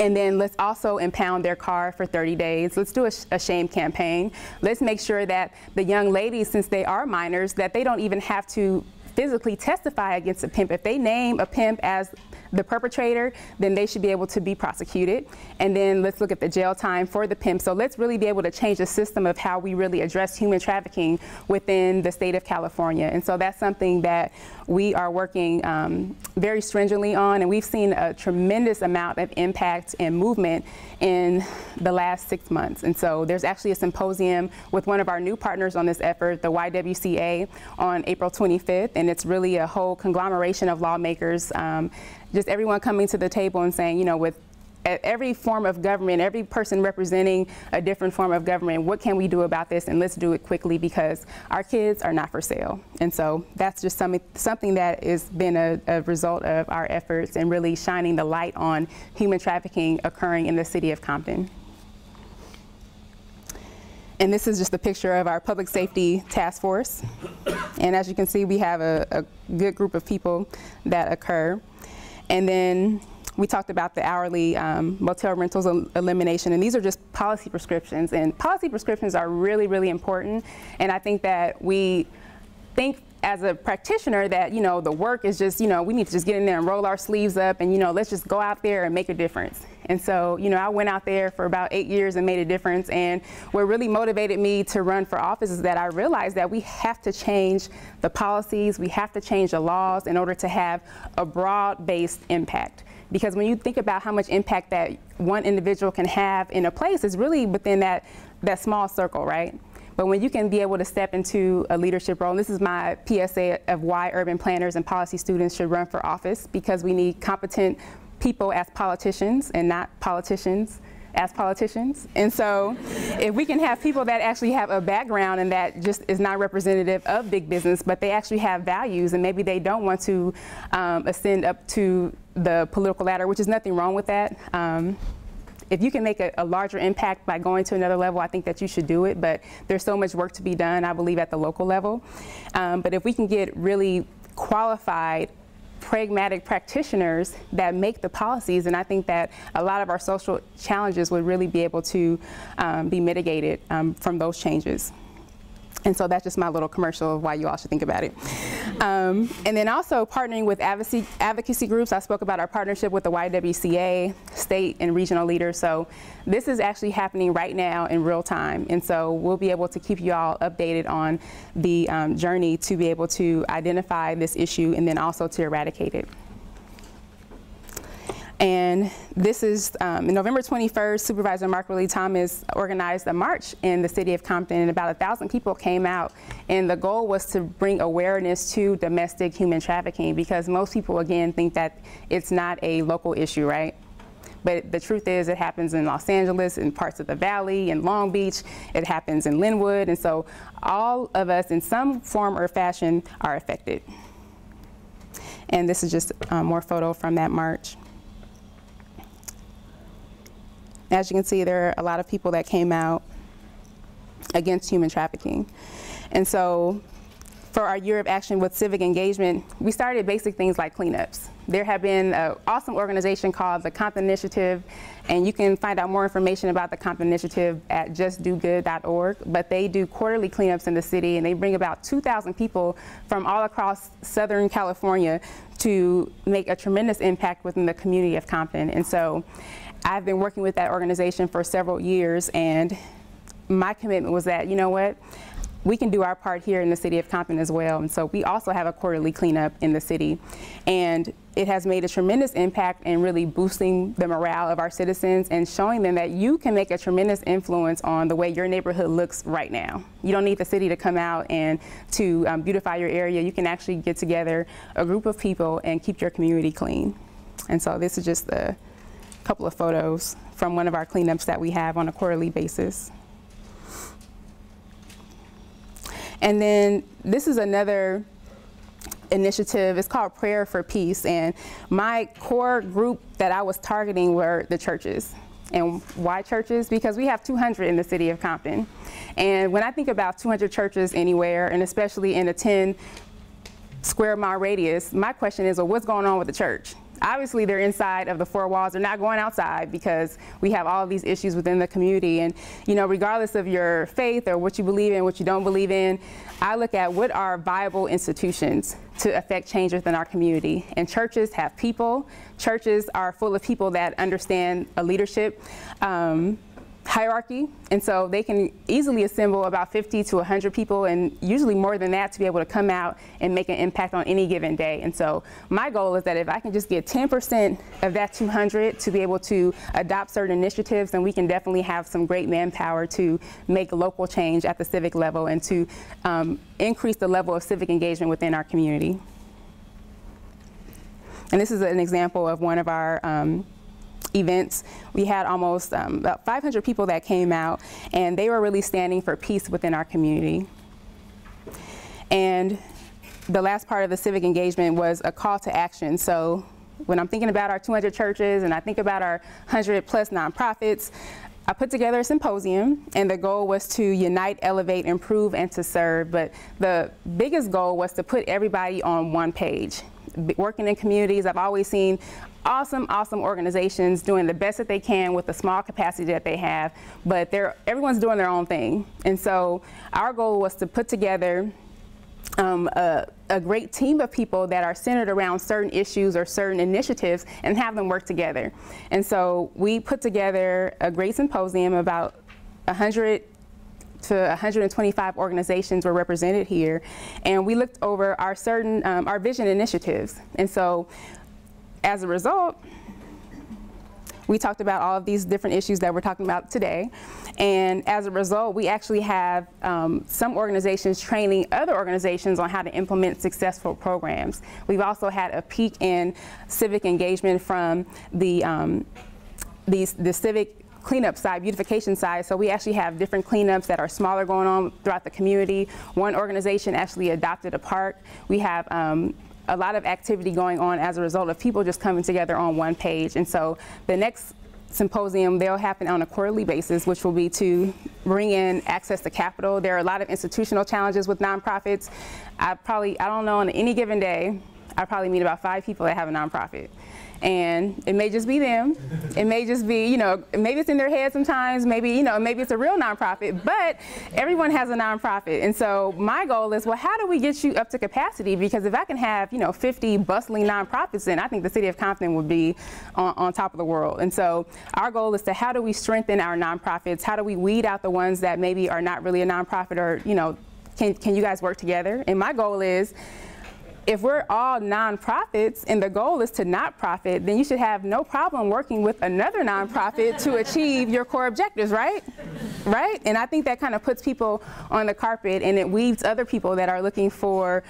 And then let's also impound their car for 30 days. Let's do a, a, shame campaign. Let's make sure that the young ladies, since they are minors, that they don't even have to physically testify against a pimp. If they name a pimp as the perpetrator, then they should be able to be prosecuted. And then let's look at the jail time for the pimp. So let's really be able to change the system of how we really address human trafficking within the state of California. And so that's something that we are working um, very stringently on, and we've seen a tremendous amount of impact and movement in the last six months. And so there's actually a symposium with one of our new partners on this effort, the YWCA, on April 25th, and it's really a whole conglomeration of lawmakers um, just everyone coming to the table and saying, you know, with every form of government, every person representing a different form of government, what can we do about this? And let's do it quickly because our kids are not for sale. And so that's just something, something that has been a, a result of our efforts and really shining the light on human trafficking occurring in the city of Compton. And this is just a picture of our public safety task force. And as you can see, we have a, a good group of people that occur. And then we talked about the hourly um, motel rentals elimination, and these are just policy prescriptions. And policy prescriptions are really, really important. And I think that we think as a practitioner that, you know, the work is just, you know, we need to just get in there and roll our sleeves up and, you know, let's just go out there and make a difference. And so, you know, I went out there for about eight years and made a difference. And what really motivated me to run for office is that I realized that we have to change the policies, we have to change the laws in order to have a broad-based impact. Because when you think about how much impact that one individual can have in a place, it's really within that, that small circle, right? But when you can be able to step into a leadership role, and this is my PSA of why urban planners and policy students should run for office, because we need competent people as politicians and not politicians as politicians. And so if we can have people that actually have a background and that just is not representative of big business, but they actually have values and maybe they don't want to um, ascend up to the political ladder, which is nothing wrong with that. Um, if you can make a, a, larger impact by going to another level, I think that you should do it. But there's so much work to be done, I believe, at the local level. Um, but if we can get really qualified pragmatic practitioners that make the policies, and I think that a lot of our social challenges would really be able to um, be mitigated um, from those changes. And so that's just my little commercial of why you all should think about it. Um, and then also partnering with advocacy, advocacy groups. I spoke about our partnership with the YWCA, state and regional leaders. So this is actually happening right now in real time. And so we'll be able to keep you all updated on the um, journey to be able to identify this issue and then also to eradicate it. And this is um, November 21st, Supervisor Mark Ridley Thomas organized a march in the city of Compton and about a thousand people came out. And the goal was to bring awareness to domestic human trafficking because most people, again, think that it's not a local issue, right? But the truth is it happens in Los Angeles, in parts of the Valley, in Long Beach, it happens in Lynwood. And so all of us in some form or fashion are affected. And this is just more photo from that march. As you can see, there are a lot of people that came out against human trafficking. And so for our year of action with civic engagement, we started basic things like cleanups. There have been an awesome organization called the Compton Initiative, and you can find out more information about the Compton Initiative at justdogood.org. But they do quarterly cleanups in the city, and they bring about 2,000 people from all across Southern California to make a tremendous impact within the community of Compton. And so I've been working with that organization for several years, and my commitment was that, you know what, we can do our part here in the city of Compton as well. And so we also have a quarterly cleanup in the city. And it has made a tremendous impact in really boosting the morale of our citizens and showing them that you can make a tremendous influence on the way your neighborhood looks right now. You don't need the city to come out and to um, beautify your area. You can actually get together a group of people and keep your community clean. And so this is just couple of photos from one of our cleanups that we have on a quarterly basis. And then this is another initiative. It's called Prayer for Peace. And my core group that I was targeting were the churches. And why churches? Because we have 200 in the city of Compton. And when I think about 200 churches anywhere, and especially in a 10 square mile radius, my question is, well, what's going on with the church? Obviously they're inside of the four walls. They're not going outside because we have all these issues within the community. And, you know, regardless of your faith or what you believe in, what you don't believe in, I look at what are viable institutions to affect change within our community. And churches have people. Churches are full of people that understand a leadership. Um, hierarchy, and so they can easily assemble about 50 to 100 people, and usually more than that, to be able to come out and make an impact on any given day. And so my goal is that if I can just get 10% of that 200 to be able to adopt certain initiatives, then we can definitely have some great manpower to make local change at the civic level and to um, increase the level of civic engagement within our community. And this is an example of one of our um, events. We had almost um, about 500 people that came out, and they were really standing for peace within our community. And the last part of the civic engagement was a call to action. So when I'm thinking about our 200 churches and I think about our 100 plus nonprofits, I put together a symposium, and the goal was to unite, elevate, improve, and to serve. But the biggest goal was to put everybody on one page. Working in communities, I've always seen awesome, awesome organizations doing the best that they can with the small capacity that they have, but they're, everyone's doing their own thing. And so our goal was to put together um, a, a, great team of people that are centered around certain issues or certain initiatives and have them work together. And so we put together a great symposium about 100 to 125 organizations were represented here, and we looked over our certain um, our vision initiatives. And so as a result, we talked about all of these different issues that we're talking about today. And as a result, we actually have um, some organizations training other organizations on how to implement successful programs. We've also had a peak in civic engagement from the, um, these, the civic cleanup side, beautification side. So we actually have different cleanups that are smaller going on throughout the community. One organization actually adopted a park. We have um, a lot of activity going on as a result of people just coming together on one page. And so the next symposium, they'll happen on a quarterly basis, which will be to bring in access to capital. There are a lot of institutional challenges with nonprofits. I probably, I don't know, on any given day, I probably meet about five people that have a nonprofit and it may just be them. It may just be, you know, maybe it's in their head sometimes, maybe, you know, maybe it's a real nonprofit, but everyone has a nonprofit. And so my goal is, well, how do we get you up to capacity? Because if I can have, you know, 50 bustling nonprofits, then I think the city of Compton would be on, on top of the world. And so our goal is to how do we strengthen our nonprofits? How do we weed out the ones that maybe are not really a nonprofit or, you know, can, can you guys work together? And my goal is, if we're all nonprofits and the goal is to not profit, then you should have no problem working with another nonprofit to achieve your core objectives, right? Right? And I think that kind of puts people on the carpet and it weaves other people that are looking for,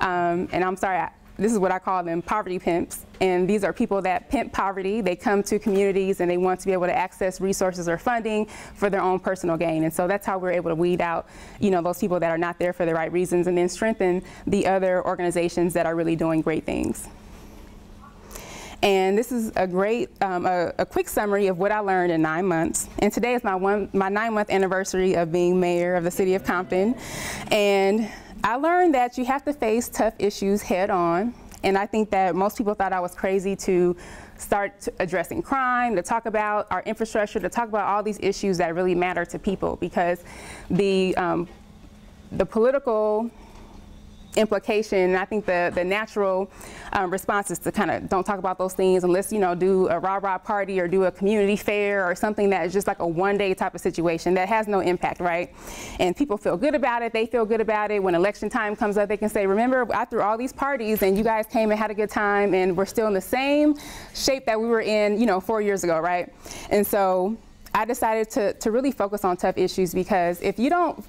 um, and I'm sorry, I, this is what I call them poverty pimps. And these are people that pimp poverty. They come to communities and they want to be able to access resources or funding for their own personal gain. And so that's how we're able to weed out, you know, those people that are not there for the right reasons and then strengthen the other organizations that are really doing great things. And this is a great, um, a, a, quick summary of what I learned in nine months. And today is my one, my nine month anniversary of being mayor of the city of Compton. And I learned that you have to face tough issues head on. And I think that most people thought I was crazy to start addressing crime, to talk about our infrastructure, to talk about all these issues that really matter to people because the, um, the political implication. And I think the, the natural um, response is to kind of don't talk about those things unless, you know, do a rah-rah party or do a community fair or something that is just like a one-day type of situation that has no impact, right? And people feel good about it. They feel good about it. When election time comes up, they can say, remember, I threw all these parties and you guys came and had a good time and we're still in the same shape that we were in, you know, four years ago, right? And so I decided to, to really focus on tough issues because if you don't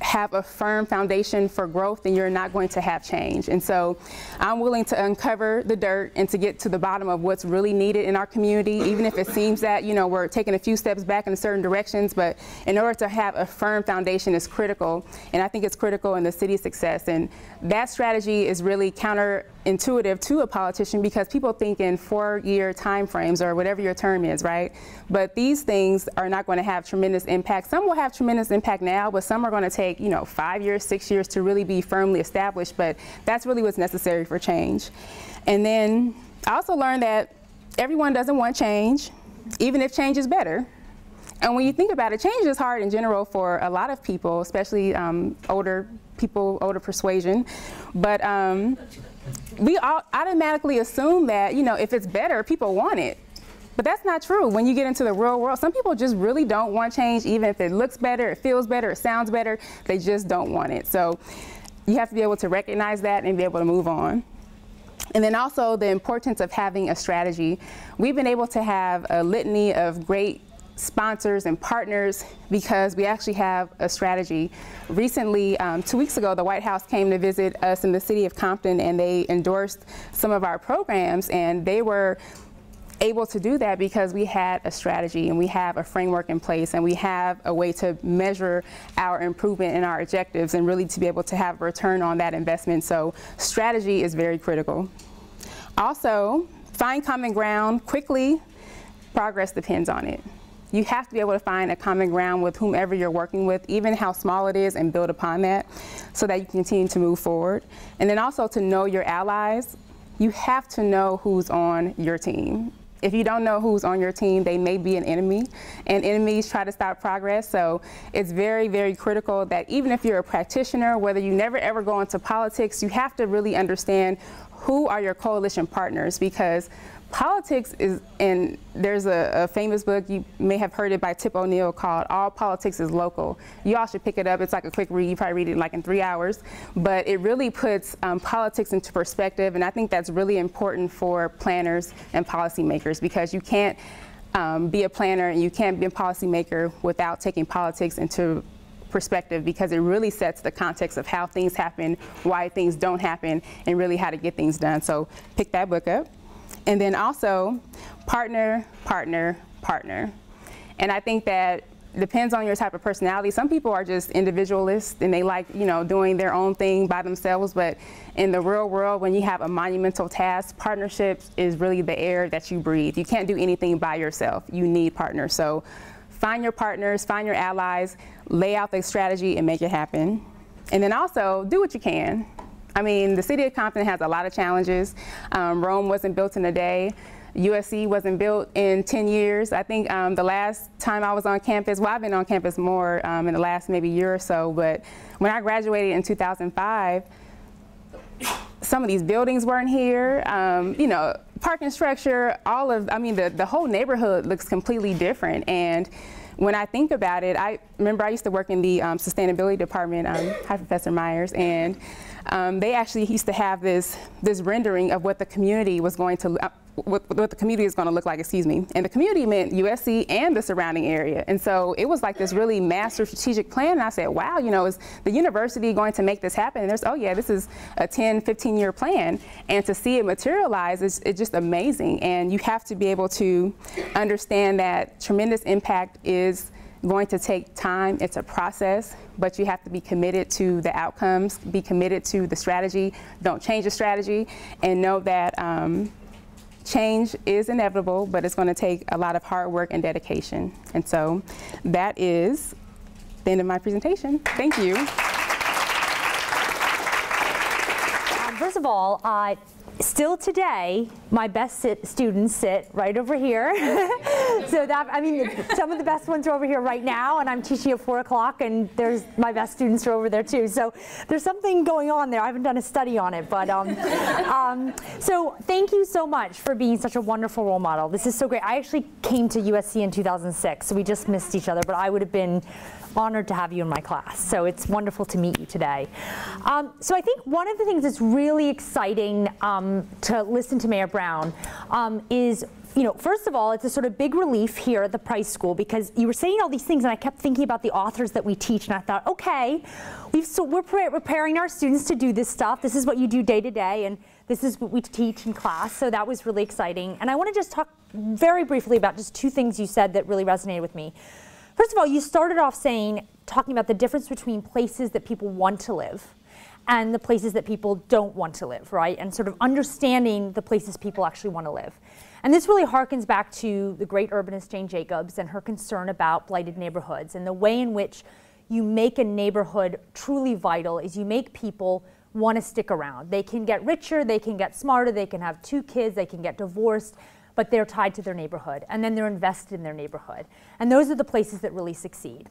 have a firm foundation for growth, then you're not going to have change. And so I'm willing to uncover the dirt and to get to the bottom of what's really needed in our community, even if it seems that, you know, we're taking a few steps back in certain directions, but in order to have a firm foundation is critical. And I think it's critical in the city's success. And that strategy is really counterintuitive to a politician because people think in four-year time frames or whatever your term is, right? But these things are not going to have tremendous impact. Some will have tremendous impact now, but some are going to take take, you know, five years, six years to really be firmly established, but that's really what's necessary for change. And then I also learned that everyone doesn't want change, even if change is better. And when you think about it, change is hard in general for a lot of people, especially um, older people, older persuasion. But um, we all automatically assume that, you know, if it's better, people want it. But that's not true. When you get into the real world, some people just really don't want change, even if it looks better, it feels better, it sounds better, they just don't want it. So you have to be able to recognize that and be able to move on. And then also the importance of having a strategy. We've been able to have a litany of great sponsors and partners because we actually have a strategy. Recently, um, two weeks ago, the White House came to visit us in the city of Compton and they endorsed some of our programs and they were able to do that because we had a strategy and we have a framework in place and we have a way to measure our improvement and our objectives and really to be able to have a return on that investment. So strategy is very critical. Also, find common ground quickly. Progress depends on it. You have to be able to find a common ground with whomever you're working with, even how small it is, and build upon that so that you continue to move forward. And then also to know your allies. You have to know who's on your team if you don't know who's on your team, they may be an enemy, and enemies try to stop progress. So it's very, very critical that even if you're a practitioner, whether you never ever go into politics, you have to really understand who are your coalition partners because politics is, and there's a, a, famous book, you may have heard it by Tip O'Neill called All Politics is Local. You all should pick it up. It's like a quick read. You probably read it like in three hours. But it really puts um, politics into perspective, and I think that's really important for planners and policymakers because you can't um, be a planner and you can't be a policymaker without taking politics into perspective because it really sets the context of how things happen, why things don't happen, and really how to get things done. So pick that book up. And then also partner, partner, partner. And I think that depends on your type of personality. Some people are just individualists and they like, you know, doing their own thing by themselves. But in the real world, when you have a monumental task, partnerships is really the air that you breathe. You can't do anything by yourself. You need partners. So find your partners, find your allies, lay out the strategy and make it happen. And then also do what you can. I mean, the city of Compton has a lot of challenges. Um, Rome wasn't built in a day. USC wasn't built in 10 years. I think um, the last time I was on campus, well, I've been on campus more um, in the last maybe year or so, but when I graduated in 2005, some of these buildings weren't here. Um, you know, parking structure, all of, I mean, the, the whole neighborhood looks completely different. And when I think about it, I remember I used to work in the um, sustainability department. Um, hi, Professor Myers, and um, they actually used to have this this rendering of what the community was going to. Uh, what, what, the community is going to look like, excuse me. And the community meant USC and the surrounding area. And so it was like this really master strategic plan. And I said, wow, you know, is the university going to make this happen? And there's, oh yeah, this is a 10, 15 year plan. And to see it materialize is it's just amazing. And you have to be able to understand that tremendous impact is going to take time. It's a process, but you have to be committed to the outcomes, be committed to the strategy. Don't change the strategy, and know that um, change is inevitable, but it's going to take a lot of hard work and dedication. And so that is the end of my presentation. Thank you. Um, first of all, uh, still today, my best sit students sit right over here. so that, I mean, some of the best ones are over here right now, and I'm teaching at 4 o'clock, and there's my best students are over there too. So there's something going on there. I haven't done a study on it, but um, um, so thank you so much for being such a wonderful role model. This is so great. I actually came to USC in 2006, so we just missed each other, but I would have been honored to have you in my class. So it's wonderful to meet you today. Um, so I think one of the things that's really exciting um, to listen to Mayor Brown um, is you know, first of all, it's a sort of big relief here at the Price School because you were saying all these things, and I kept thinking about the authors that we teach, and I thought, okay, we've so we're preparing our students to do this stuff. This is what you do day to day, and this is what we teach in class. So that was really exciting. And I want to just talk very briefly about just two things you said that really resonated with me. First of all, you started off saying, talking about the difference between places that people want to live and the places that people don't want to live, right? And sort of understanding the places people actually want to live. And this really harkens back to the great urbanist Jane Jacobs and her concern about blighted neighborhoods and the way in which you make a neighborhood truly vital is you make people want to stick around. They can get richer, they can get smarter, they can have two kids, they can get divorced, but they're tied to their neighborhood and then they're invested in their neighborhood. And those are the places that really succeed.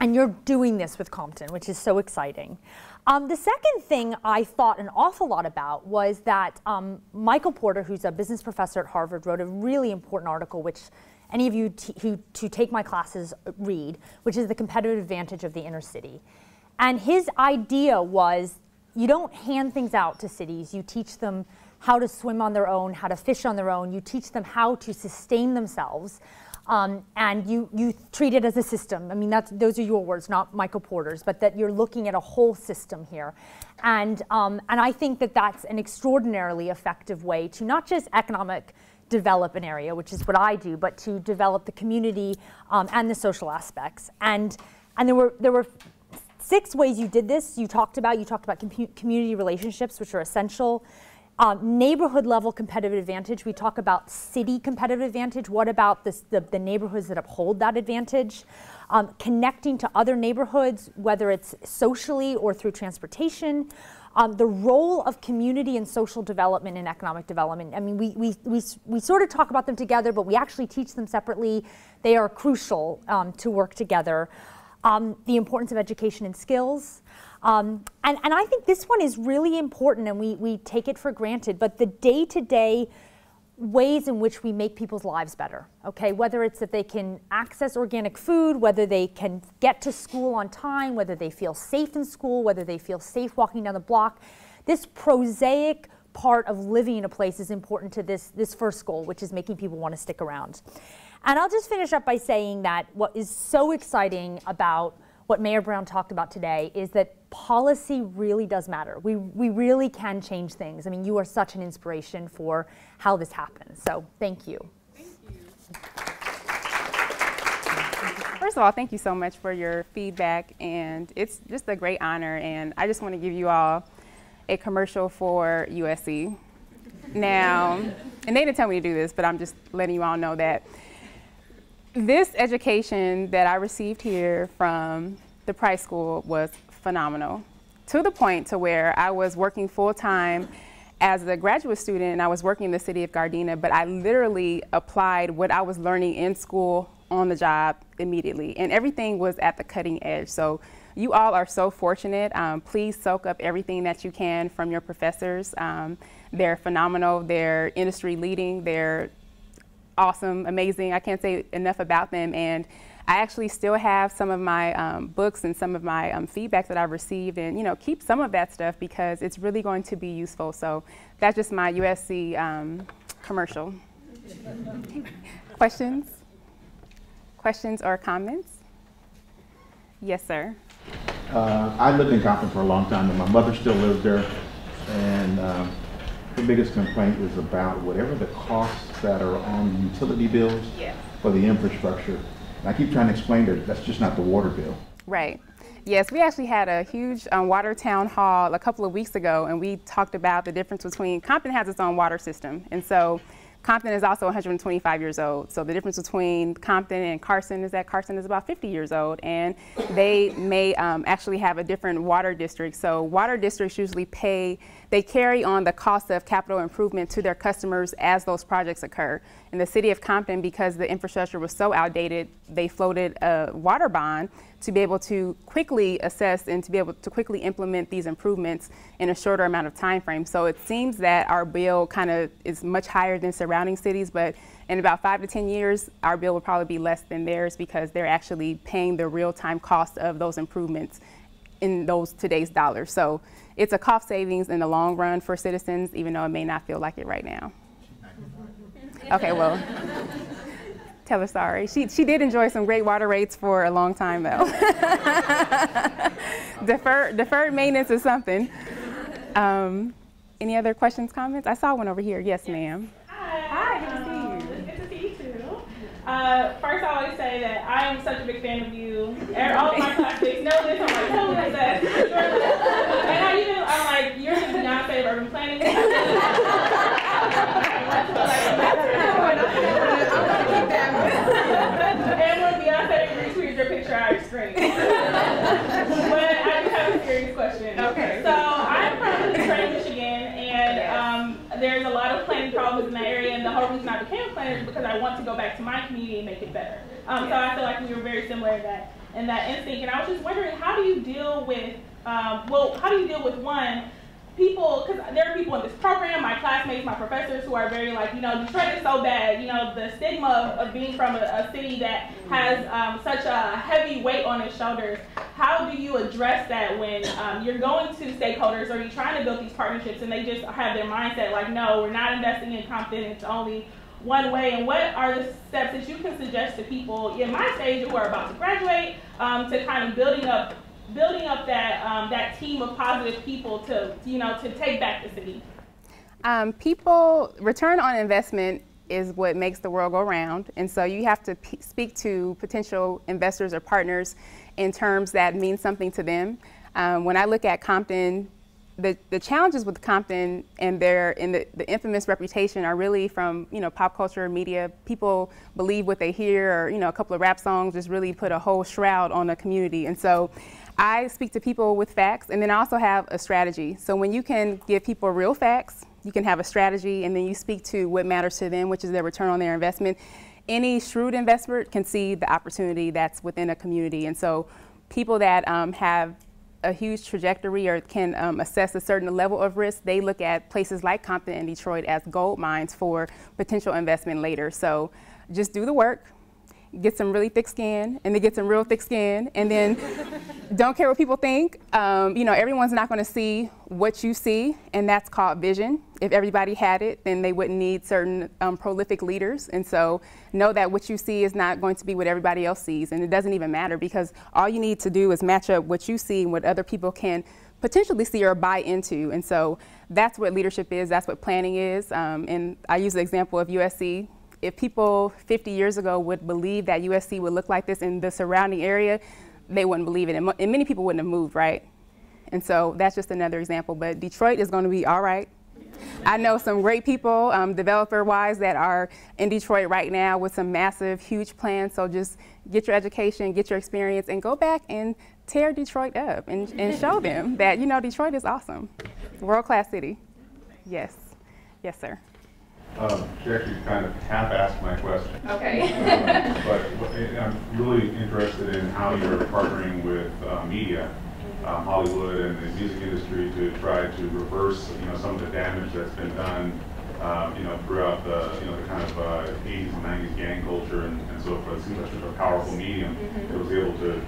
And you're doing this with Compton, which is so exciting. Um, the second thing I thought an awful lot about was that um, Michael Porter, who's a business professor at Harvard, wrote a really important article, which any of you who to take my classes read, which is the competitive advantage of the inner city. And his idea was you don't hand things out to cities, you teach them how to swim on their own, how to fish on their own. You teach them how to sustain themselves. Um, and you, you treat it as a system. I mean, that's, those are your words, not Michael Porter's, but that you're looking at a whole system here. And, um, and I think that that's an extraordinarily effective way to not just economic develop an area, which is what I do, but to develop the community um, and the social aspects. And, and there, were, there were six ways you did this. You talked about, you talked about com community relationships, which are essential. Um, neighborhood level competitive advantage, we talk about city competitive advantage. What about this, the, the neighborhoods that uphold that advantage? Um, connecting to other neighborhoods, whether it's socially or through transportation. Um, the role of community and social development and economic development. I mean, we, we, we, we sort of talk about them together, but we actually teach them separately. They are crucial um, to work together. Um, the importance of education and skills. Um, and, and I think this one is really important and we, we take it for granted, but the day to day ways in which we make people's lives better, okay? Whether it's that they can access organic food, whether they can get to school on time, whether they feel safe in school, whether they feel safe walking down the block. This prosaic part of living in a place is important to this, this first goal, which is making people want to stick around. And I'll just finish up by saying that what is so exciting about what Mayor Brown talked about today is that policy really does matter. We, we really can change things. I mean, you are such an inspiration for how this happens. So thank you. Thank you. First of all, thank you so much for your feedback, and it's just a great honor. And I just want to give you all a commercial for USC. Now, and they didn't tell me to do this, but I'm just letting you all know that this education that I received here from the Price School was phenomenal to the point to where I was working full time as a graduate student and I was working in the city of Gardena, but I literally applied what I was learning in school on the job immediately. And everything was at the cutting edge. So you all are so fortunate. Um, please soak up everything that you can from your professors. Um, they're phenomenal. They're industry leading. They're awesome, amazing. I can't say enough about them. And I actually still have some of my um, books and some of my um, feedback that I've received and, you know, keep some of that stuff because it's really going to be useful. So that's just my USC um, commercial. Questions? Questions or comments? Yes, sir. Uh, I lived in Compton for a long time, and my mother still lives there. And uh, the biggest complaint is about whatever the costs that are on the utility bills yeah. for the infrastructure. And I keep trying to explain that that's just not the water bill. Right. Yes, we actually had a huge um, water town hall a couple of weeks ago, and we talked about the difference between Compton has its own water system, and so Compton is also 125 years old. So the difference between Compton and Carson is that Carson is about 50 years old, and they may um, actually have a different water district. So water districts usually pay, they carry on the cost of capital improvement to their customers as those projects occur. In the city of Compton, because the infrastructure was so outdated, they floated a water bond to be able to quickly assess and to be able to quickly implement these improvements in a shorter amount of time frame. So it seems that our bill kind of is much higher than surrounding cities, but in about five to 10 years, our bill will probably be less than theirs because they're actually paying the real-time cost of those improvements in those today's dollars. So it's a cost savings in the long run for citizens, even though it may not feel like it right now. Okay, well, tell her sorry. She, she did enjoy some great water rates for a long time, though. deferred, deferred maintenance is something. Um, any other questions, comments? I saw one over here. Yes, ma'am. Hi. Hi, good to see you. Good to see you too. Uh, first, I always say that I am such a big fan of you. And All of my classmates know this. I'm like, totally obsessed. and I even, I'm like, you're the Beyonce of urban planning. and when Beyonce retweeted your picture, I but I just have a serious question. Okay. So I'm from Detroit, Michigan, and um, there's a lot of planning problems in that area. And the whole reason I became a planner is because I want to go back to my community and make it better. Um, so I feel like we were very similar in that in that instinct. And I was just wondering, how do you deal with um, well, how do you deal with one? People, because there are people in this program, my classmates, my professors, who are very like, you know, Detroit is so bad. You know, the stigma of, of being from a, a, city that has um, such a heavy weight on its shoulders. How do you address that when um, you're going to stakeholders or you're trying to build these partnerships and they just have their mindset like, no, we're not investing in. It's only one way and what are the steps that you can suggest to people in my stage who are about to graduate um, to kind of building up building up that um, that team of positive people to you know to take back the city? Um, people return on investment is what makes the world go round, and so you have to speak to potential investors or partners in terms that mean something to them. Um, when I look at Compton, the, the challenges with Compton and their and the, the infamous reputation are really from you know pop culture media. People believe what they hear, or you know a couple of rap songs just really put a whole shroud on the community. And so I speak to people with facts, and then I also have a strategy. So when you can give people real facts, you can have a strategy, and then you speak to what matters to them, which is their return on their investment. Any shrewd investor can see the opportunity that's within a community. And so people that um, have a huge trajectory or can um, assess a certain level of risk, they look at places like Compton and Detroit as gold mines for potential investment later. So just do the work, get some really thick skin, and then get some real thick skin, and then don't care what people think. Um, you know, everyone's not going to see what you see, and that's called vision. If everybody had it, then they wouldn't need certain um, prolific leaders. And so know that what you see is not going to be what everybody else sees, and it doesn't even matter because all you need to do is match up what you see and what other people can potentially see or buy into. And so that's what leadership is, that's what planning is. Um, and I use the example of USC if people 50 years ago would believe that USC would look like this in the surrounding area, they wouldn't believe it. And, and many people wouldn't have moved, right? And so that's just another example. But Detroit is going to be all right. I know some great people, um, developer-wise, that are in Detroit right now with some massive, huge plans. So just get your education, get your experience, and go back and tear Detroit up and, and show them that, you know, Detroit is awesome. World-class city. Yes. Yes, sir. Um, she actually kind of half asked my question. Okay. um, but I'm really interested in how you're partnering with uh, media, um, Hollywood and the music industry to try to reverse, you know, some of the damage that's been done, um, you know, throughout the, you know, the kind of uh, 80s and 90s gang culture and, and so forth. It seems like such a powerful medium mm -hmm. that was able to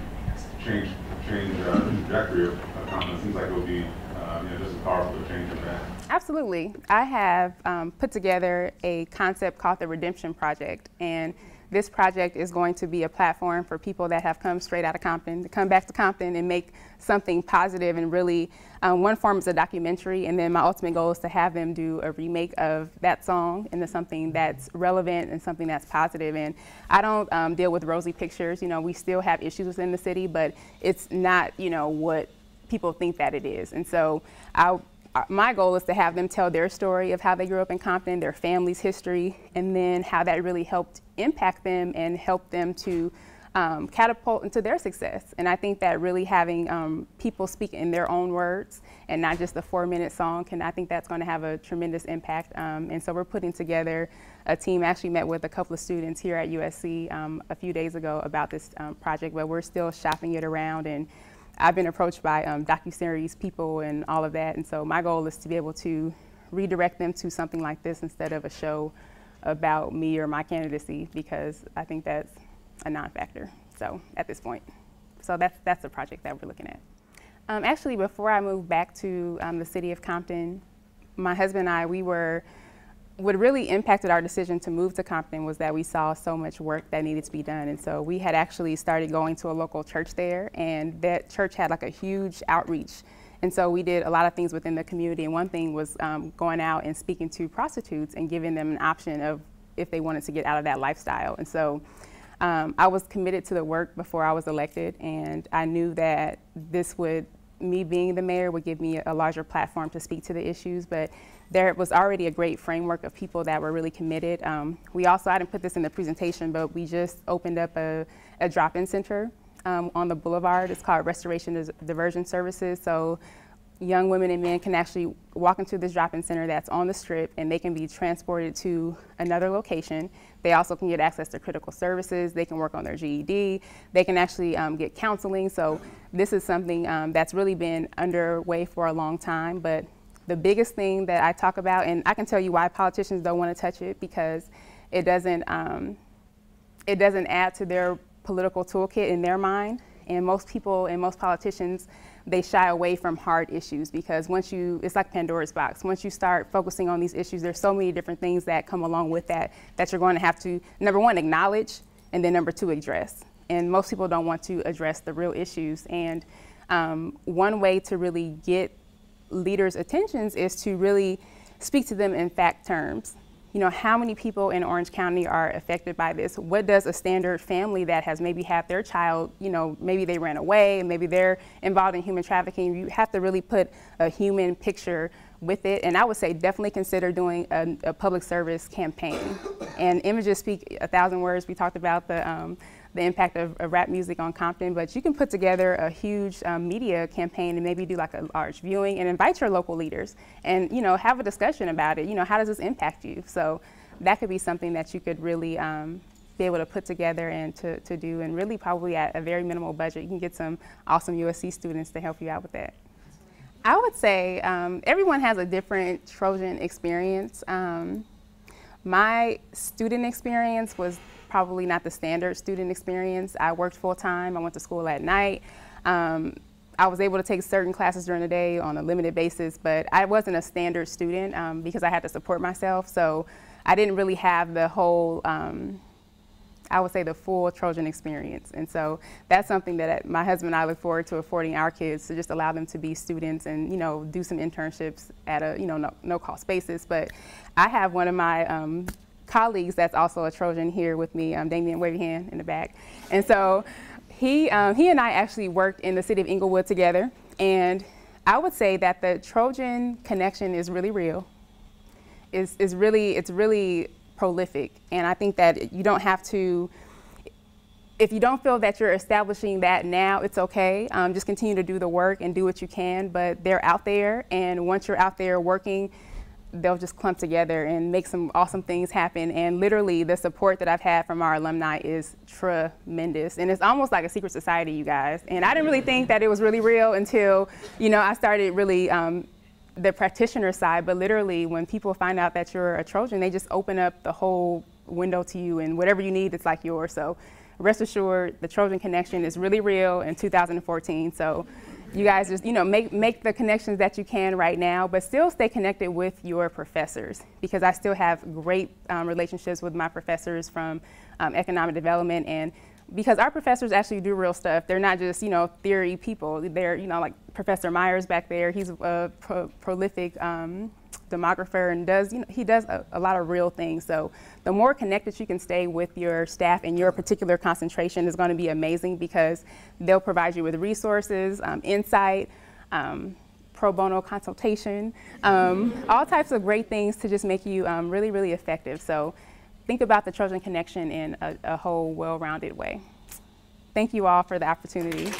change change uh, the trajectory of, of. It seems like it would be, uh, you know, just as powerful to change that. Absolutely. I have um, put together a concept called the Redemption Project. And this project is going to be a platform for people that have come straight out of Compton to come back to Compton and make something positive and really, um, one form is a documentary and then my ultimate goal is to have them do a remake of that song into something that's relevant and something that's positive. And I don't um, deal with rosy pictures, you know, we still have issues within the city, but it's not, you know, what people think that it is. And so I my goal is to have them tell their story of how they grew up in Compton, their family's history, and then how that really helped impact them and help them to um, catapult into their success. And I think that really having um, people speak in their own words and not just a four minute song can, I think that's going to have a tremendous impact. Um, and so we're putting together a team, actually met with a couple of students here at USC um, a few days ago about this um, project, but we're still shopping it around. And I've been approached by um, docuseries people and all of that. And so my goal is to be able to redirect them to something like this instead of a show about me or my candidacy because I think that's a non-factor. So at this point, so that's that's the project that we're looking at. Um, actually, before I moved back to um, the city of Compton, my husband and I we were what really impacted our decision to move to Compton was that we saw so much work that needed to be done. And so we had actually started going to a local church there, and that church had like a huge outreach. And so we did a lot of things within the community. And one thing was um, going out and speaking to prostitutes and giving them an option of if they wanted to get out of that lifestyle. And so um, I was committed to the work before I was elected, and I knew that this would, me being the mayor, would give me a larger platform to speak to the issues. But there was already a great framework of people that were really committed. Um, we also, I didn't put this in the presentation, but we just opened up a, a drop-in center um, on the boulevard. It's called Restoration Diversion Services. So young women and men can actually walk into this drop-in center that's on the strip and they can be transported to another location. They also can get access to critical services. They can work on their GED. They can actually um, get counseling. So this is something um, that's really been underway for a long time. But the biggest thing that I talk about, and I can tell you why politicians don't want to touch it because it doesn't, um, it doesn't add to their political toolkit in their mind. And most people and most politicians they shy away from hard issues because once you, it's like Pandora's box. Once you start focusing on these issues, there's so many different things that come along with that that you're going to have to, number one, acknowledge, and then number two, address. And most people don't want to address the real issues. And um, one way to really get leaders' attentions is to really speak to them in fact terms you know, how many people in Orange County are affected by this? What does a standard family that has maybe had their child, you know, maybe they ran away, maybe they're involved in human trafficking, you have to really put a human picture with it. And I would say definitely consider doing a, a public service campaign. And images speak a thousand words. We talked about the, um, the impact of, of, rap music on Compton, but you can put together a huge um, media campaign and maybe do like a large viewing and invite your local leaders and you know have a discussion about it. You know how does this impact you? So that could be something that you could really um, be able to put together and to, to do and really probably at a very minimal budget. You can get some awesome USC students to help you out with that. I would say um, everyone has a different Trojan experience. Um, my student experience was probably not the standard student experience. I worked full time, I went to school at night. Um, I was able to take certain classes during the day on a limited basis, but I wasn't a standard student um, because I had to support myself. So I didn't really have the whole, um, I would say the full Trojan experience. And so that's something that my husband and I look forward to affording our kids to just allow them to be students and, you know, do some internships at a, you know, no, no cost basis. But I have one of my um, colleagues that's also a Trojan here with me, um, Damian Wavyhan in the back. And so he, um, he and I actually worked in the city of Inglewood together. And I would say that the Trojan connection is really real. Is is really, it's really prolific. And I think that you don't have to, if you don't feel that you're establishing that now, it's okay. Um, just continue to do the work and do what you can. But they're out there. And once you're out there working, they'll just clump together and make some awesome things happen. And literally, the support that I've had from our alumni is tremendous. And it's almost like a secret society, you guys. And I didn't really think that it was really real until, you know, I started really um, the practitioner side. But literally, when people find out that you're a Trojan, they just open up the whole window to you, and whatever you need, it's like yours. So rest assured, the Trojan connection is really real in 2014. So you guys just you know make make the connections that you can right now but still stay connected with your professors because i still have great um, relationships with my professors from um, economic development and because our professors actually do real stuff. They're not just you know theory people. They're you know like professor myers back there. He's a pro prolific um, demographer and does, you know, he does a, a, lot of real things. So the more connected you can stay with your staff and your particular concentration is going to be amazing because they'll provide you with resources, um, insight, um, pro bono consultation, um, all types of great things to just make you um, really, really effective. So think about the Trojan Connection in a, a whole well-rounded way. Thank you all for the opportunity.